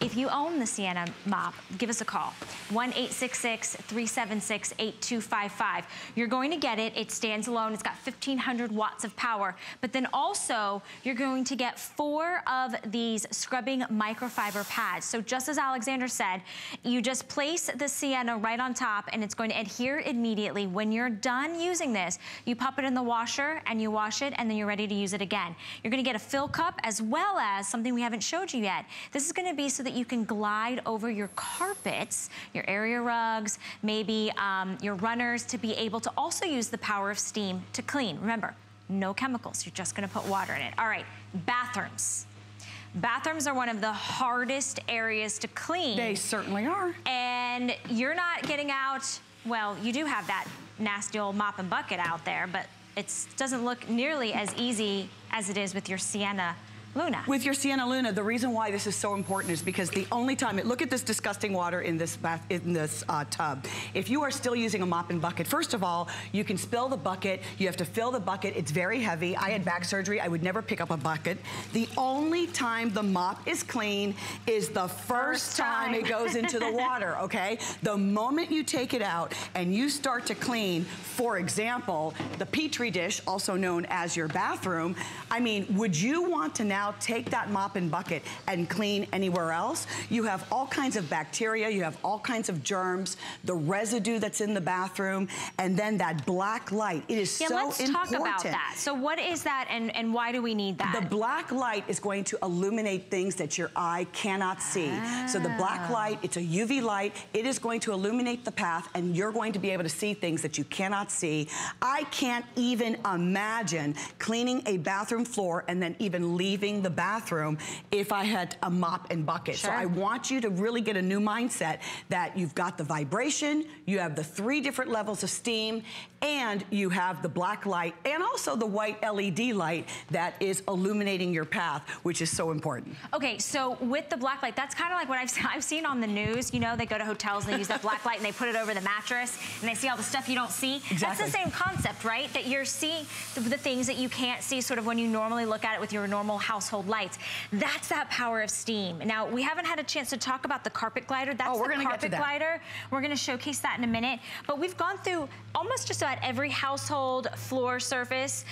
if you own the Sienna mop, give us a call. 1-866-376-8255. You're going to get it. It stands alone. It's got 1,500 watts of power. But then also, you're going to get four of these scrubbing microfiber pads. So just as Alexandra said, you just place the Sienna right on top and it's going to adhere immediately. When you're done using this, you pop it in the washer and you wash it and then you're ready to use it again. You're gonna get a fill cup as well as something we haven't showed you yet. This is gonna be so that that you can glide over your carpets, your area rugs, maybe um, your runners to be able to also use the power of steam to clean. Remember, no chemicals, you're just gonna put water in it. All right, bathrooms. Bathrooms are one of the hardest areas to clean. They certainly are. And you're not getting out, well, you do have that nasty old mop and bucket out there, but it doesn't look nearly as easy as it is with your Sienna Luna. With your Sienna Luna, the reason why this is so important is because the only time, it, look at this disgusting water in this bath, in this uh, tub. If you are still using a mop and bucket, first of all, you can spill the bucket, you have to fill the bucket, it's very heavy. I had back surgery, I would never pick up a bucket. The only time the mop is clean is the first, first time. time it goes into the water, okay? The moment you take it out and you start to clean, for example, the Petri dish, also known as your bathroom, I mean, would you want to now now take that mop and bucket and clean anywhere else, you have all kinds of bacteria, you have all kinds of germs, the residue that's in the bathroom, and then that black light. It is yeah, so let's important. talk about that. So what is that and, and why do we need that? The black light is going to illuminate things that your eye cannot see. Ah. So the black ah. light, it's a UV light. It is going to illuminate the path and you're going to be able to see things that you cannot see. I can't even imagine cleaning a bathroom floor and then even leaving the bathroom if I had a mop and bucket. Sure. So I want you to really get a new mindset that you've got the vibration, you have the three different levels of steam, and you have the black light and also the white LED light that is illuminating your path, which is so important. Okay, so with the black light, that's kind of like what I've, I've seen on the news. You know, they go to hotels, and they use that black light and they put it over the mattress and they see all the stuff you don't see. Exactly. That's the same concept, right? That you're seeing the, the things that you can't see sort of when you normally look at it with your normal household lights. That's that power of steam. Now, we haven't had a chance to talk about the carpet glider. That's oh, the carpet glider. We're gonna showcase that in a minute. But we've gone through almost just about every household floor surface.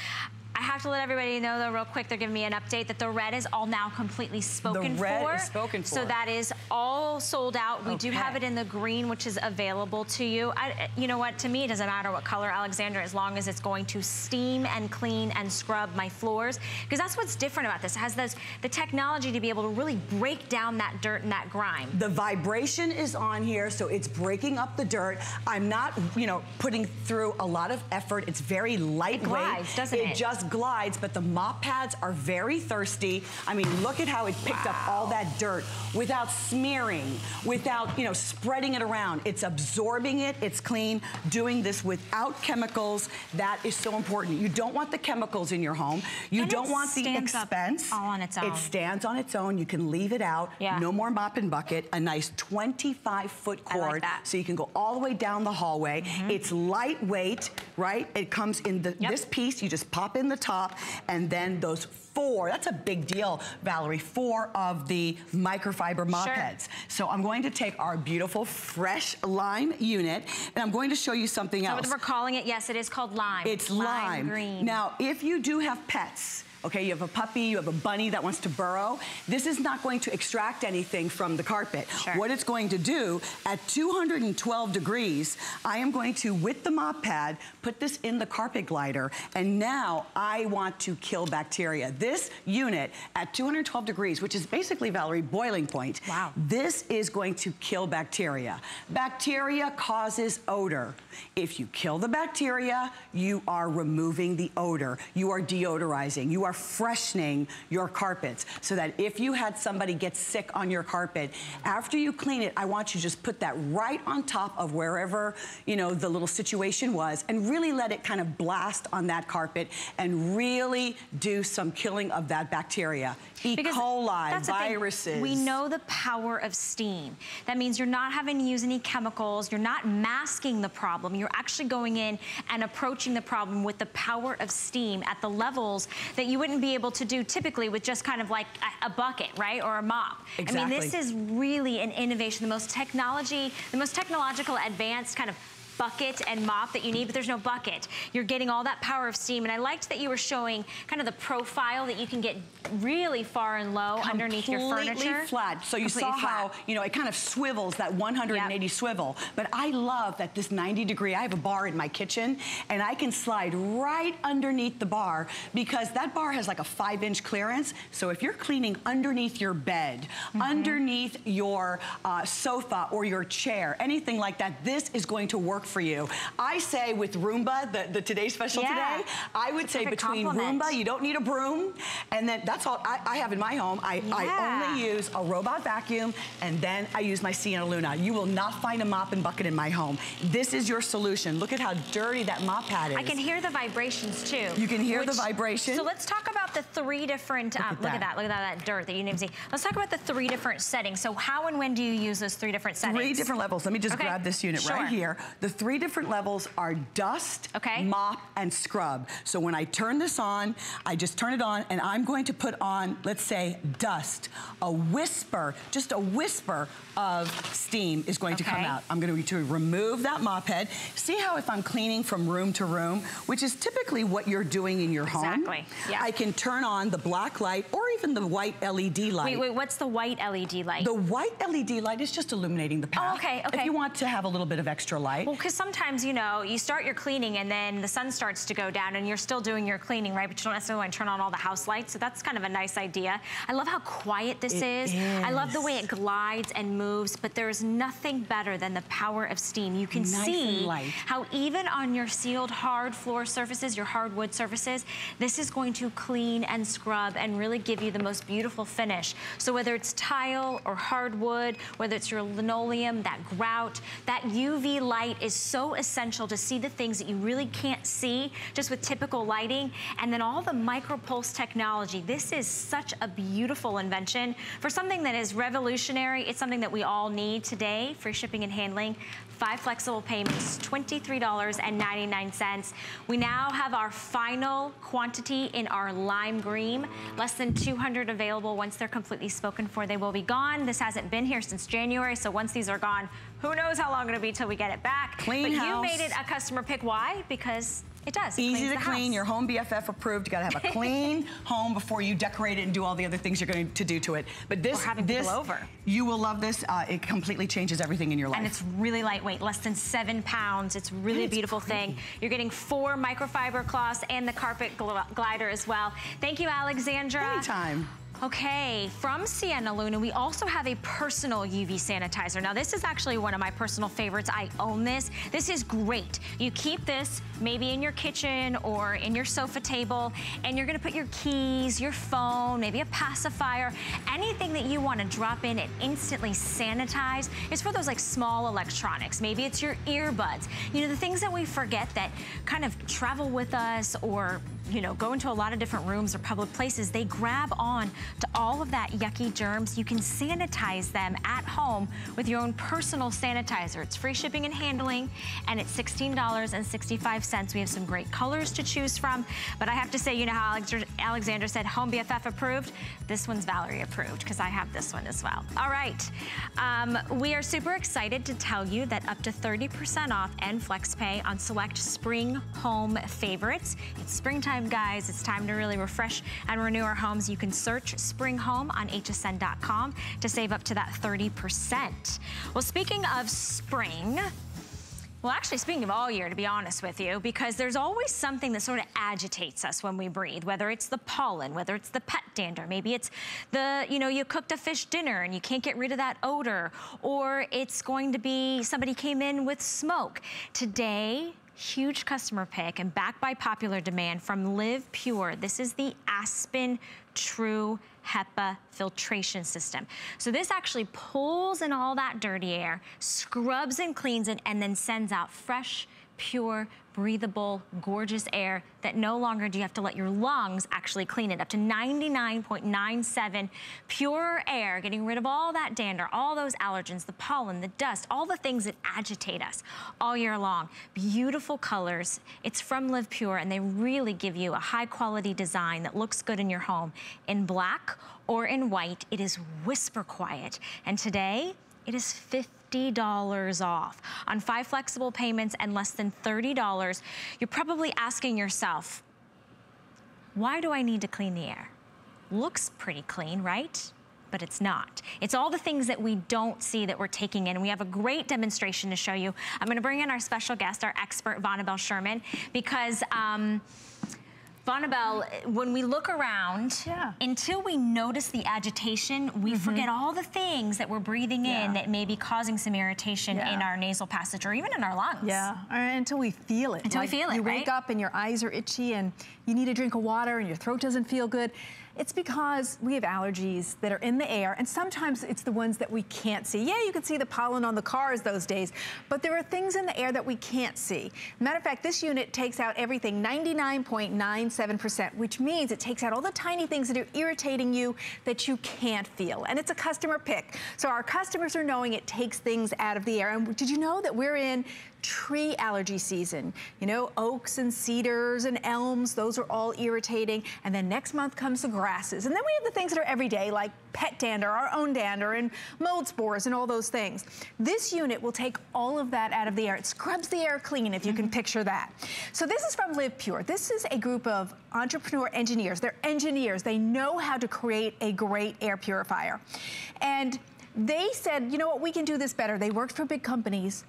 I have to let everybody know though real quick, they're giving me an update that the red is all now completely spoken the red for. is spoken for. So that is all sold out. We okay. do have it in the green, which is available to you. I, you know what, to me it doesn't matter what color Alexandra, as long as it's going to steam and clean and scrub my floors. Because that's what's different about this. It has this, the technology to be able to really break down that dirt and that grime. The vibration is on here, so it's breaking up the dirt. I'm not, you know, putting through a lot of effort. It's very lightweight. It glides, doesn't it? It just glides, but the mop pads are very thirsty. I mean, look at how it picked wow. up all that dirt without smearing, without, you know, spreading it around. It's absorbing it, it's clean, doing this without chemicals. That is so important. You don't want the chemicals in your home. You and don't want the expense. all on its own. It stands on its own. You can leave it out. Yeah. No more mop and bucket. A nice 25 foot cord. Like so you can go all the way down the hallway. Mm -hmm. It's lightweight, right? It comes in the, yep. this piece. You just pop in the top and then those four, that's a big deal, Valerie, four of the microfiber mop sure. heads. So I'm going to take our beautiful fresh lime unit and I'm going to show you something so else. we're calling it, yes, it is called lime. It's lime. lime. green. Now, if you do have pets, okay? You have a puppy, you have a bunny that wants to burrow. This is not going to extract anything from the carpet. Sure. What it's going to do, at 212 degrees, I am going to, with the mop pad, put this in the carpet glider, and now I want to kill bacteria. This unit at 212 degrees, which is basically, Valerie, boiling point. Wow. This is going to kill bacteria. Bacteria causes odor. If you kill the bacteria, you are removing the odor. You are deodorizing. You are freshening your carpets so that if you had somebody get sick on your carpet, after you clean it, I want you to just put that right on top of wherever, you know, the little situation was and really let it kind of blast on that carpet and really do some killing of that bacteria. E. Because coli, that's the thing. viruses. We know the power of steam. That means you're not having to use any chemicals. You're not masking the problem. You're actually going in and approaching the problem with the power of steam at the levels that you wouldn't be able to do typically with just kind of like a, a bucket, right? Or a mop. Exactly. I mean, this is really an innovation, the most technology, the most technological advanced kind of bucket and mop that you need, but there's no bucket. You're getting all that power of steam. And I liked that you were showing kind of the profile that you can get really far and low underneath your furniture. Completely flat. So you Completely saw how, you know, it kind of swivels, that 180 Yep. swivel. But I love that this 90 degree, I have a bar in my kitchen, and I can slide right underneath the bar because that bar has like a five inch clearance. So if you're cleaning underneath your bed, Mm-hmm. underneath your uh, sofa or your chair, anything like that, this is going to work for you. I say with Roomba, the, the today's special Yeah. today, I would It's say between compliment. Roomba, you don't need a broom, and then that's all I, I have in my home. I, I only use a robot vacuum, and then I use my Sienna Luna. You will not find a mop and bucket in my home. This is your solution. Look at how dirty that mop pad is. I can hear the vibrations too. You can hear the vibration? So let's talk about the three different, Look um, at look at that. that, look at that, that dirt that you see. Let's talk about the three different settings. So how and when do you use those three different settings? Three different levels. Let me just Okay. grab this unit Sure. right here. The three different levels are dust, Okay. mop, and scrub. So when I turn this on, I just turn it on and I'm going to put on, let's say, dust. A whisper, just a whisper of steam is going to come out. I'm going to, to remove that mop head. See how if I'm cleaning from room to room, which is typically what you're doing in your home. Exactly. Yeah. I can turn on the black light or even the white LED light. Wait, wait, what's the white LED light? The white LED light is just illuminating the oh, path. Oh, okay, okay. If you want to have a little bit of extra light. Well, because sometimes, you know, you start your cleaning and then the sun starts to go down and you're still doing your cleaning, right? But you don't necessarily want to turn on all the house lights. So that's kind of a nice idea. I love how quiet this is. I love the way it glides and moves, but there's nothing better than the power of steam. You can Nice see how even on your sealed hard floor surfaces, your hardwood surfaces, this is going to clean and scrub and really give you the most beautiful finish. So whether it's tile or hardwood, whether it's your linoleum, that grout, that UV light is so essential to see the things that you really can't see just with typical lighting. And then all the micropulse technology. This is such a beautiful invention for something that is revolutionary. It's something that we all need today for shipping and handling. Five flexible payments, $23.99. We now have our final quantity in our lime green. Less than 200 available. Once they're completely spoken for, they will be gone. This hasn't been here since January, so once these are gone, who knows how long it'll be till we get it back. Clean but house. you made it a customer pick. Why? Because it does. It Easy to clean, house. your home BFF approved. You gotta have a clean home before you decorate it and do all the other things you're going to do to it. But this, having this, over. you will love this. Uh, it completely changes everything in your life. And it's really lightweight, less than seven pounds. It's really a it's beautiful thing. You're getting four microfiber cloths and the carpet gl- glider as well. Thank you, Alexandra. Anytime. Okay, from Sienna Luna, we also have a personal UV sanitizer. Now, this is actually one of my personal favorites. I own this. This is great. You keep this maybe in your kitchen or in your sofa table, and you're gonna put your keys, your phone, maybe a pacifier, anything that you wanna drop in and instantly sanitize. It's for those like small electronics. Maybe it's your earbuds. You know, the things that we forget that kind of travel with us or you know, go into a lot of different rooms or public places, they grab on to all of that yucky germs. You can sanitize them at home with your own personal sanitizer. It's free shipping and handling, and it's $16.65. We have some great colors to choose from, but I have to say, you know how Alex- Alexandra said home BFF approved? This one's Valerie approved, because I have this one as well. All right, um, we are super excited to tell you that up to 30% off and flex pay on select spring home favorites. It's springtime, guys. It's time to really refresh and renew our homes. You can search spring home on hsn.com to save up to that 30%. Well, speaking of spring, well, actually, speaking of all year, to be honest with you, because there's always something that sort of agitates us when we breathe, whether it's the pollen, whether it's the pet dander, maybe it's the, you know, you cooked a fish dinner and you can't get rid of that odor, or it's going to be somebody came in with smoke. Today, huge customer pick and backed by popular demand from Live Pure. This is the Aspen True HEPA filtration system. So this actually pulls in all that dirty air, scrubs and cleans it, and then sends out fresh, pure, breathable, gorgeous air that no longer do you have to let your lungs actually clean it. Up to 99.97 pure air, getting rid of all that dander, all those allergens, the pollen, the dust, all the things that agitate us all year long. Beautiful colors. It's from Live Pure and they really give you a high quality design that looks good in your home. In black or in white, it is whisper quiet. And today, it is 50 $50 off on five flexible payments and less than $30. You're probably asking yourself, why do I need to clean the air? Looks pretty clean, right? but it's not. It's all the things that we don't see that we're taking in. We have a great demonstration to show you. I'm gonna bring in our special guest, our expert, Vonabelle Sherman, because um, Vonabelle, when we look around, yeah. until we notice the agitation, we mm -hmm. forget all the things that we're breathing yeah. in that may be causing some irritation yeah. in our nasal passage or even in our lungs. Yeah, until we feel it. Until like we feel it, You right? wake up and your eyes are itchy and you need a drink of water and your throat doesn't feel good. It's because we have allergies that are in the air, and sometimes it's the ones that we can't see. Yeah, you can see the pollen on the cars those days, but there are things in the air that we can't see. Matter of fact, this unit takes out everything 99.97%, which means it takes out all the tiny things that are irritating you that you can't feel. And it's a customer pick. So our customers are knowing it takes things out of the air. And did you know that we're in tree allergy season. You know, oaks and cedars and elms, those are all irritating. And then next month comes the grasses. And then we have the things that are everyday, like pet dander, our own dander, and mold spores and all those things. This unit will take all of that out of the air. It scrubs the air clean, if you mm -hmm. can mm-hmm. picture that. So this is from Live Pure. This is a group of entrepreneur engineers. They're engineers. They know how to create a great air purifier. And they said, you know what, we can do this better. They worked for big companies.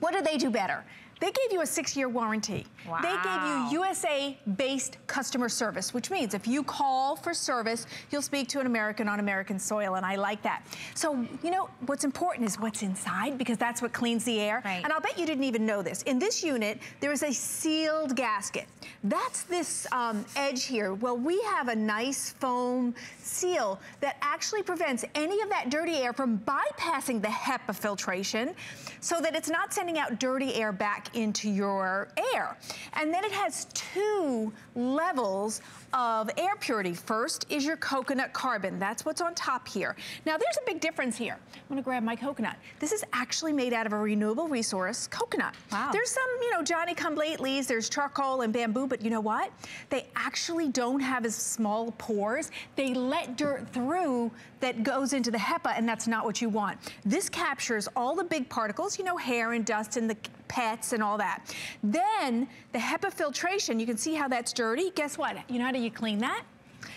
What do they do better? They gave you a six-year warranty. Wow. They gave you USA-based customer service, which means if you call for service, you'll speak to an American on American soil, and I like that. So, you know, what's important is what's inside, because that's what cleans the air. Right. And I'll bet you didn't even know this. In this unit, there is a sealed gasket. That's this um, edge here. Well, we have a nice foam seal that actually prevents any of that dirty air from bypassing the HEPA filtration so that it's not sending out dirty air back into your air. And then it has two levels of air purity. First is your coconut carbon. That's what's on top here. Now there's a big difference here. I'm gonna grab my coconut. This is actually made out of a renewable resource coconut. Wow. There's some, you know, Johnny come latelys, there's charcoal and bamboo, but you know what? They actually don't have as small pores. They let dirt through that goes into the HEPA and that's not what you want. This captures all the big particles, you know, hair and dust and the pets and all that. Then the HEPA filtration, you can see how that's dirty. Guess what? You know how do you clean that?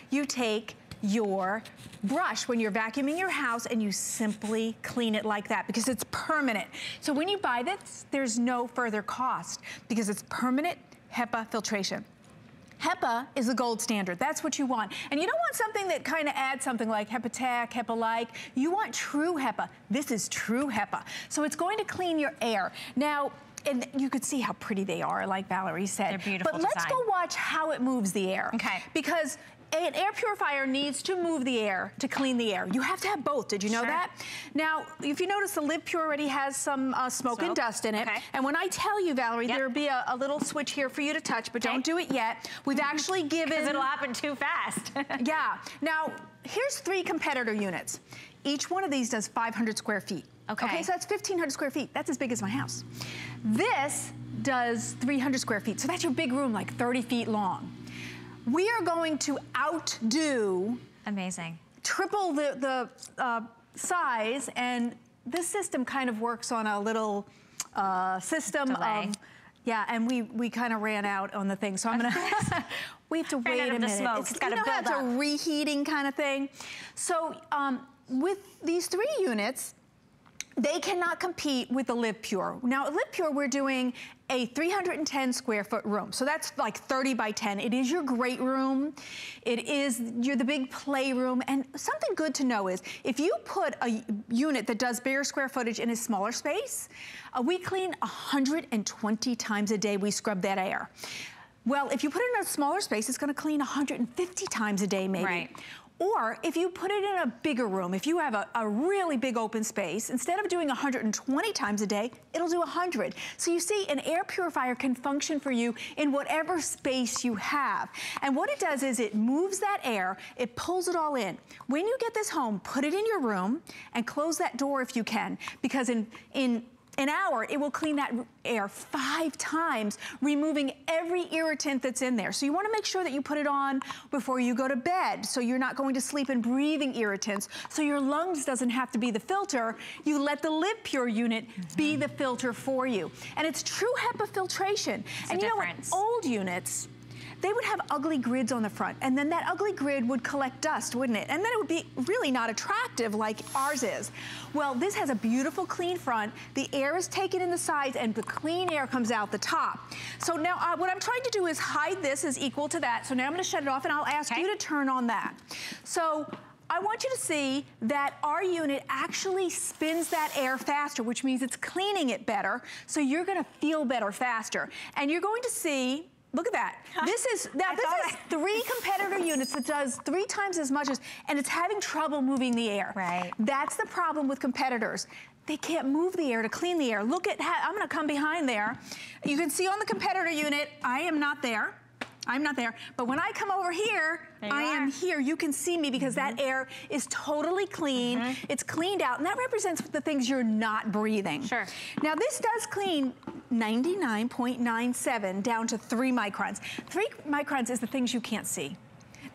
You take your brush when you're vacuuming your house and you simply clean it like that because it's permanent. So when you buy this, there's no further cost because it's permanent HEPA filtration. HEPA is the gold standard. That's what you want. And you don't want something that kind of adds something like HEPA-Tech, HEPA-like. You want true HEPA. This is true HEPA. So it's going to clean your air. Now, and you could see how pretty they are, like Valerie said. They're beautiful But let's go watch how it moves the air. Okay. Because an air purifier needs to move the air to clean the air. You have to have both. Did you know sure. that? Now, if you notice, the Live Pure already has some uh, smoke, smoke, and dust in it. Okay. And when I tell you, Valerie, yep. there'll be a, a, little switch here for you to touch, but okay. don't do it yet. We've actually given... Because it'll happen too fast. yeah. Now, here's three competitor units. Each one of these does 500 square feet. Okay. Okay, so that's 1,500 square feet. That's as big as my house. This does 300 square feet. So that's your big room, like 30 feet long we are going to outdo. Amazing. Triple the, the uh, size, and this system kind of works on a little uh, system Delay. of, yeah, and we, we kind of ran out on the thing. So I'm gonna, we have to wait a minute. Smoke. It's, it's got to build It's a reheating kind of thing. So um, with these three units, they cannot compete with the Live Pure. Now, at Live Pure, we're doing a 310 square foot room. So that's like 30 by 10. It is your great room. It is your, the big playroom. And something good to know is if you put a unit that does bigger square footage in a smaller space, uh, we clean 120 times a day. We scrub that air. Well, if you put it in a smaller space, it's gonna clean 150 times a day maybe. Right. Or if you put it in a bigger room, if you have a, a, really big open space, instead of doing 120 times a day, it'll do 100. So you see, an air purifier can function for you in whatever space you have. And what it does is it moves that air, it pulls it all in. When you get this home, put it in your room and close that door if you can, because in, in an hour, it will clean that air five times, removing every irritant that's in there. So you wanna make sure that you put it on before you go to bed, so you're not going to sleep and breathing irritants, so your lungs doesn't have to be the filter. You let the Live Pure unit be the filter for you. And it's true HEPA filtration. It's and you difference. know what, old units, they would have ugly grids on the front and then that ugly grid would collect dust, wouldn't it? And then it would be really not attractive like ours is. Well, this has a beautiful clean front. The air is taken in the sides and the clean air comes out the top. So now uh, what I'm trying to do is hide this as equal to that. So now I'm gonna shut it off and I'll ask okay. you to turn on that. So I want you to see that our unit actually spins that air faster, which means it's cleaning it better. So you're gonna feel better faster. And you're going to see Look at that. This is now this is three competitor units that does three times as much as, and it's having trouble moving the air. Right. That's the problem with competitors. They can't move the air to clean the air. Look at, how, I'm gonna come behind there. You can see on the competitor unit, I am not there. I'm not there. But when I come over here, I are. am here. You can see me because mm -hmm. that mm-hmm. air is totally clean. Mm -hmm. It's cleaned out, and that represents the things you're not breathing. Sure. Now, this does clean 99.97 down to three microns. Three microns is the things you can't see.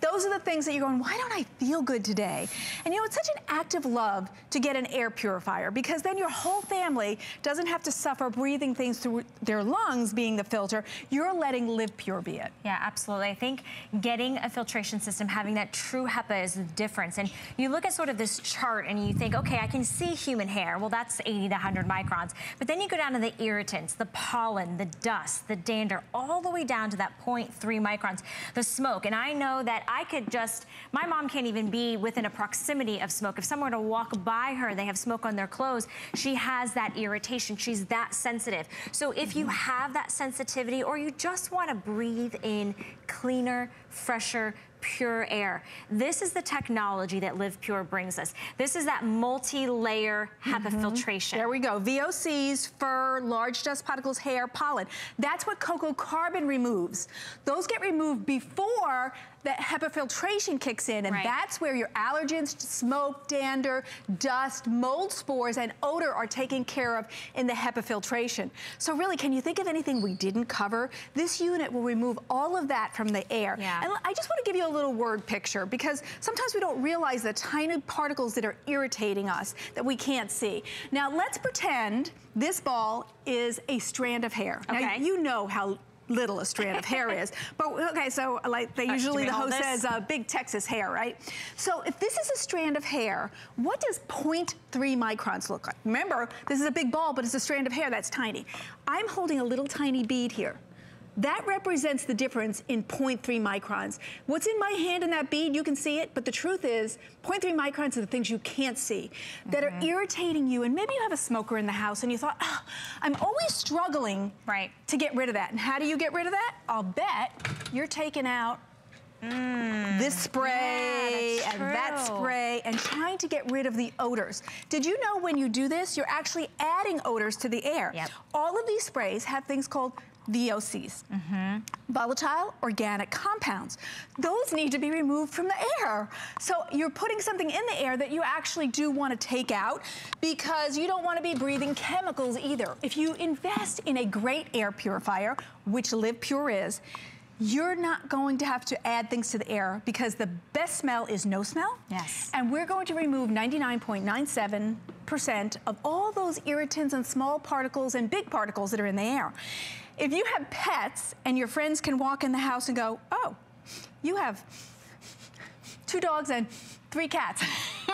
Those are the things that you're going, why don't I feel good today? And you know, it's such an act of love to get an air purifier because then your whole family doesn't have to suffer breathing things through their lungs being the filter. You're letting Live Pure be it. Yeah, absolutely. I think getting a filtration system, having that true HEPA is the difference. And you look at sort of this chart and you think, okay, I can see human hair. Well, that's 80 to 100 microns. But then you go down to the irritants, the pollen, the dust, the dander, all the way down to that 0.3 microns, the smoke. And I know that I could just, my mom can't even be within a proximity of smoke. If someone were to walk by her, they have smoke on their clothes, she has that irritation. She's that sensitive. So if you mm-hmm. have that sensitivity or you just want to breathe in cleaner, fresher, pure air. This is the technology that Live Pure brings us. This is that multi-layer HEPA mm -hmm. filtration. There we go. VOCs, fur, large dust particles, hair, pollen. That's what cocoa carbon removes. Those get removed before that HEPA filtration kicks in, and right. that's where your allergens, smoke, dander, dust, mold spores, and odor are taken care of in the HEPA filtration. So really, can you think of anything we didn't cover? This unit will remove all of that from the air. Yeah. And I just want to give you a little word picture because sometimes we don't realize the tiny particles that are irritating us that we can't see. Now let's pretend this ball is a strand of hair. Okay. Now you know how little a strand of hair is. But okay, so like they usually, the host says uh, big Texas hair, right? So if this is a strand of hair, what does 0.3 microns look like? Remember, this is a big ball, but it's a strand of hair that's tiny. I'm holding a little tiny bead here. That represents the difference in 0.3 microns. What's in my hand in that bead, you can see it, but the truth is 0.3 microns are the things you can't see that mm -hmm. are mm-hmm. irritating you. And maybe you have a smoker in the house and you thought, oh, I'm always struggling right. to get rid of that. And how do you get rid of that? I'll bet you're taking out Mm. this spray yeah, and that spray and trying to get rid of the odors. Did you know when you do this, you're actually adding odors to the air? Yep. All of these sprays have things called VOCs, mm -hmm. volatile organic compounds. Those need to be removed from the air. So you're putting something in the air that you actually do want to take out because you don't want to be breathing chemicals either. If you invest in a great air purifier, which Live Pure is, you're not going to have to add things to the air because the best smell is no smell. Yes. And we're going to remove 99.97% of all those irritants and small particles and big particles that are in the air. If you have pets and your friends can walk in the house and go, oh, you have two dogs and three cats,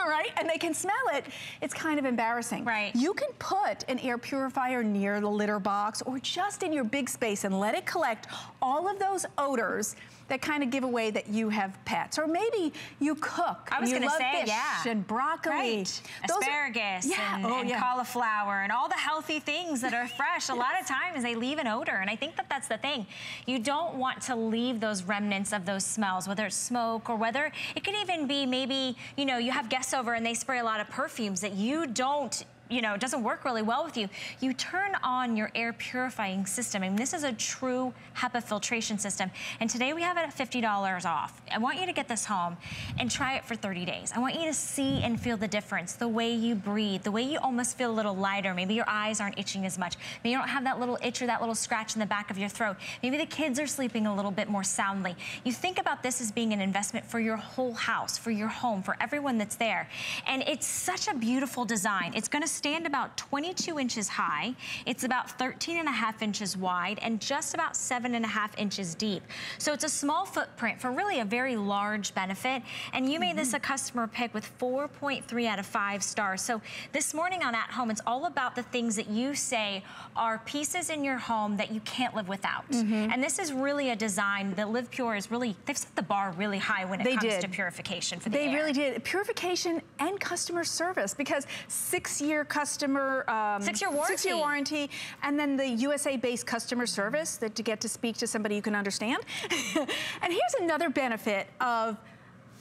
right? And they can smell it. It's kind of embarrassing. Right. You can put an air purifier near the litter box or just in your big space and let it collect all of those odors that kind of give away that you have pets. Or maybe you cook. I was going to say, fish yeah. and broccoli. Right. Those are- Asparagus yeah. and, oh, and yeah. cauliflower and all the healthy things that are fresh. A lot of times they leave an odor. And I think that that's the thing. You don't want to leave those remnants of those smells, whether it's smoke or whether it could even be maybe, you know, you have guests over and they spray a lot of perfumes that you don't you know, it doesn't work really well with you, you turn on your air purifying system. And this is a true HEPA filtration system. And today we have it at $50 off. I want you to get this home and try it for 30 days. I want you to see and feel the difference, the way you breathe, the way you almost feel a little lighter. Maybe your eyes aren't itching as much. Maybe you don't have that little itch or that little scratch in the back of your throat. Maybe the kids are sleeping a little bit more soundly. You think about this as being an investment for your whole house, for your home, for everyone that's there. And it's such a beautiful design. It's gonna stand about 22 inches high. It's about 13 and a half inches wide and just about seven and a half inches deep. So it's a small footprint for really a very large benefit. And you made this mm-hmm. a customer pick with 4.3 out of five stars. So this morning on At Home, it's all about the things that you say are pieces in your home that you can't live without. Mm-hmm. And this is really a design that Live Pure is really, they've set the bar really high when it They comes did. to purification for the They air. really did. Purification and customer service because six-year customer... Um, Six-year Six-year warranty. warranty. And then the USA-based customer service that to get to speak to somebody you can understand. and here's another benefit of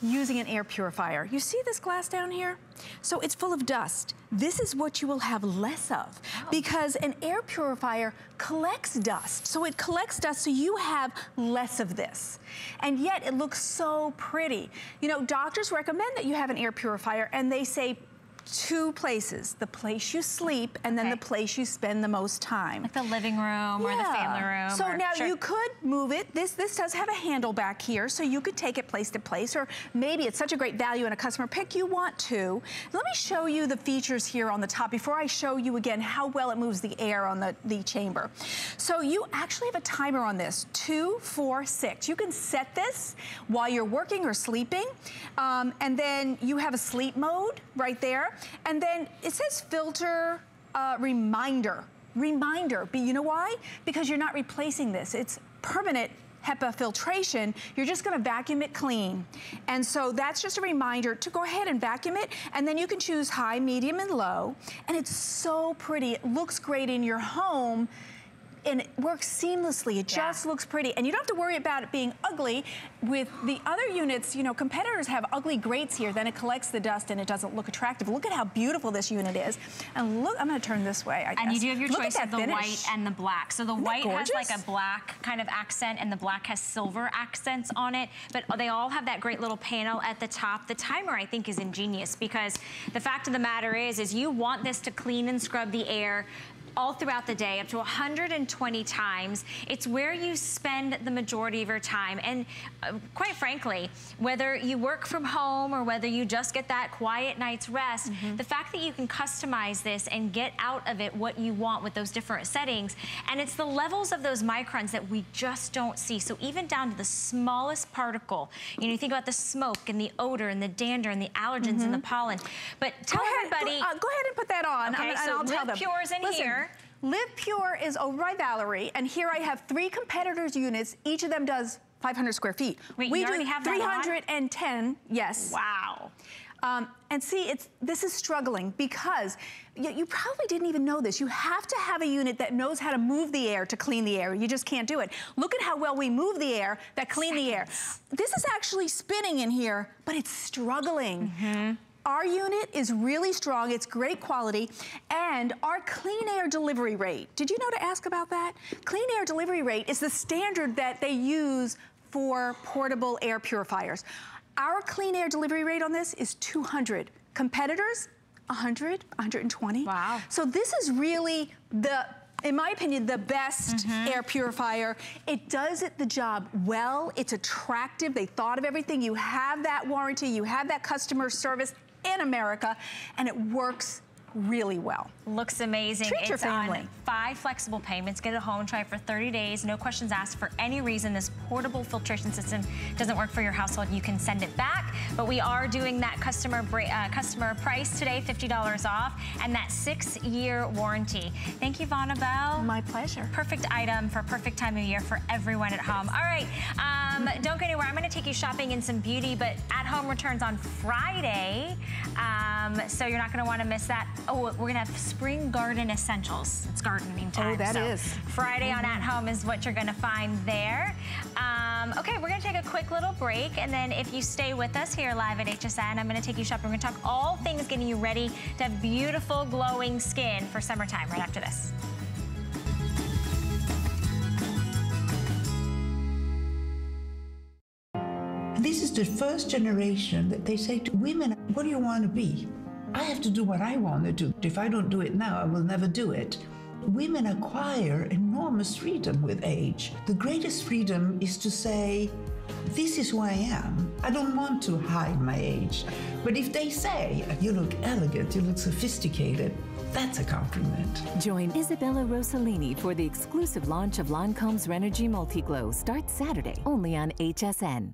using an air purifier. You see this glass down here? So it's full of dust. This is what you will have less of because an air purifier collects dust. So it collects dust so you have less of this. And yet it looks so pretty. You know, doctors recommend that you have an air purifier and they say two places, the place you sleep and then Okay. the place you spend the most time. Like the living room or the family room. So or- now Sure. you could move it. This this does have a handle back here, so you could take it place to place, or maybe it's such a great value in a customer pick you want to. Let me show you the features here on the top before I show you again how well it moves the air on the, the chamber. So you actually have a timer on this, two, four, six. You can set this while you're working or sleeping, um, and then you have a sleep mode right there, and then it says filter uh, reminder. Reminder, but you know why? Because you're not replacing this. It's permanent HEPA filtration, you're just gonna vacuum it clean. And so that's just a reminder to go ahead and vacuum it, and then you can choose high, medium, and low. And it's so pretty, it looks great in your home, and it works seamlessly. It Yeah. just looks pretty. And you don't have to worry about it being ugly. With the other units, you know, competitors have ugly grates here, then it collects the dust and it doesn't look attractive. Look at how beautiful this unit is. And look, I'm gonna turn this way, I And you do have your Look choice of the finish. white and the black. So the Isn't white has like a black kind of accent and the black has silver accents on it. But they all have that great little panel at the top. The timer I think is ingenious because the fact of the matter is, is you want this to clean and scrub the air all throughout the day, up to 120 times. It's where you spend the majority of your time. And uh, quite frankly, whether you work from home or whether you just get that quiet night's rest, the fact that you can customize this and get out of it what you want with those different settings, and it's the levels of those microns that we just don't see. So even down to the smallest particle, you know, you think about the smoke and the odor and the dander and the allergens and the pollen. But tell Go ahead, everybody, Go, uh, go ahead and put that on. Okay, and so I'll tell them. Pure's in Listen, here. Live Pure is over by Valerie, and here I have three competitors' units. Each of them does 500 square feet. Wait, we you do already have that 310. Yes. wow. Um, and see, it's this is struggling because you, you probably didn't even know this. You have to have a unit that knows how to move the air to clean the air. You just can't do it. Look at how well we move the air that clean the air. This is actually spinning in here, but it's struggling. Our unit is really strong, it's great quality, and our clean air delivery rate. Did you know to ask about that? Clean air delivery rate is the standard that they use for portable air purifiers. Our clean air delivery rate on this is 200. Competitors, 100, 120. Wow. So this is really the in my opinion, the best mm-hmm. air purifier. It does it the job well. It's attractive. They thought of everything. You have that warranty. You have that customer service in America, and it works really well. Looks amazing. Treat it's your family. on five flexible payments. Get it home, try it for 30 days, no questions asked. For any reason this portable filtration system doesn't work for your household, you can send it back. But we are doing that customer uh, customer price today, $50 off, and that six-year warranty. Thank you, Vonabelle. My pleasure. Perfect item for perfect time of year for everyone at home. All right, um, don't go anywhere. I'm going to take you shopping in some beauty, but at home returns on Friday, um, so you're not going to want to miss that. Oh, we're going to have spring garden essentials. It's gardening time. Oh, that so is. Friday on At Home is what you're going to find there. Um, okay, we're going to take a quick little break, and then if you stay with us here live at HSN, I'm going to take you shopping. We're going to talk all things getting you ready to have beautiful, glowing skin for summertime right after this. This is the first generation that they say to women, what do you want to be? I have to do what I want to do. If I don't do it now, I will never do it. Women acquire enormous freedom with age. The greatest freedom is to say, this is who I am. I don't want to hide my age. But if they say, you look elegant, you look sophisticated, that's a compliment. Join Isabella Rossellini for the exclusive launch of Lancome's Rénergie Multi-Glow. Starts Saturday, only on HSN.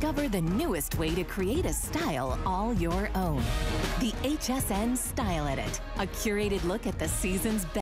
Discover the newest way to create a style all your own. The HSN Style Edit, a curated look at the season's best.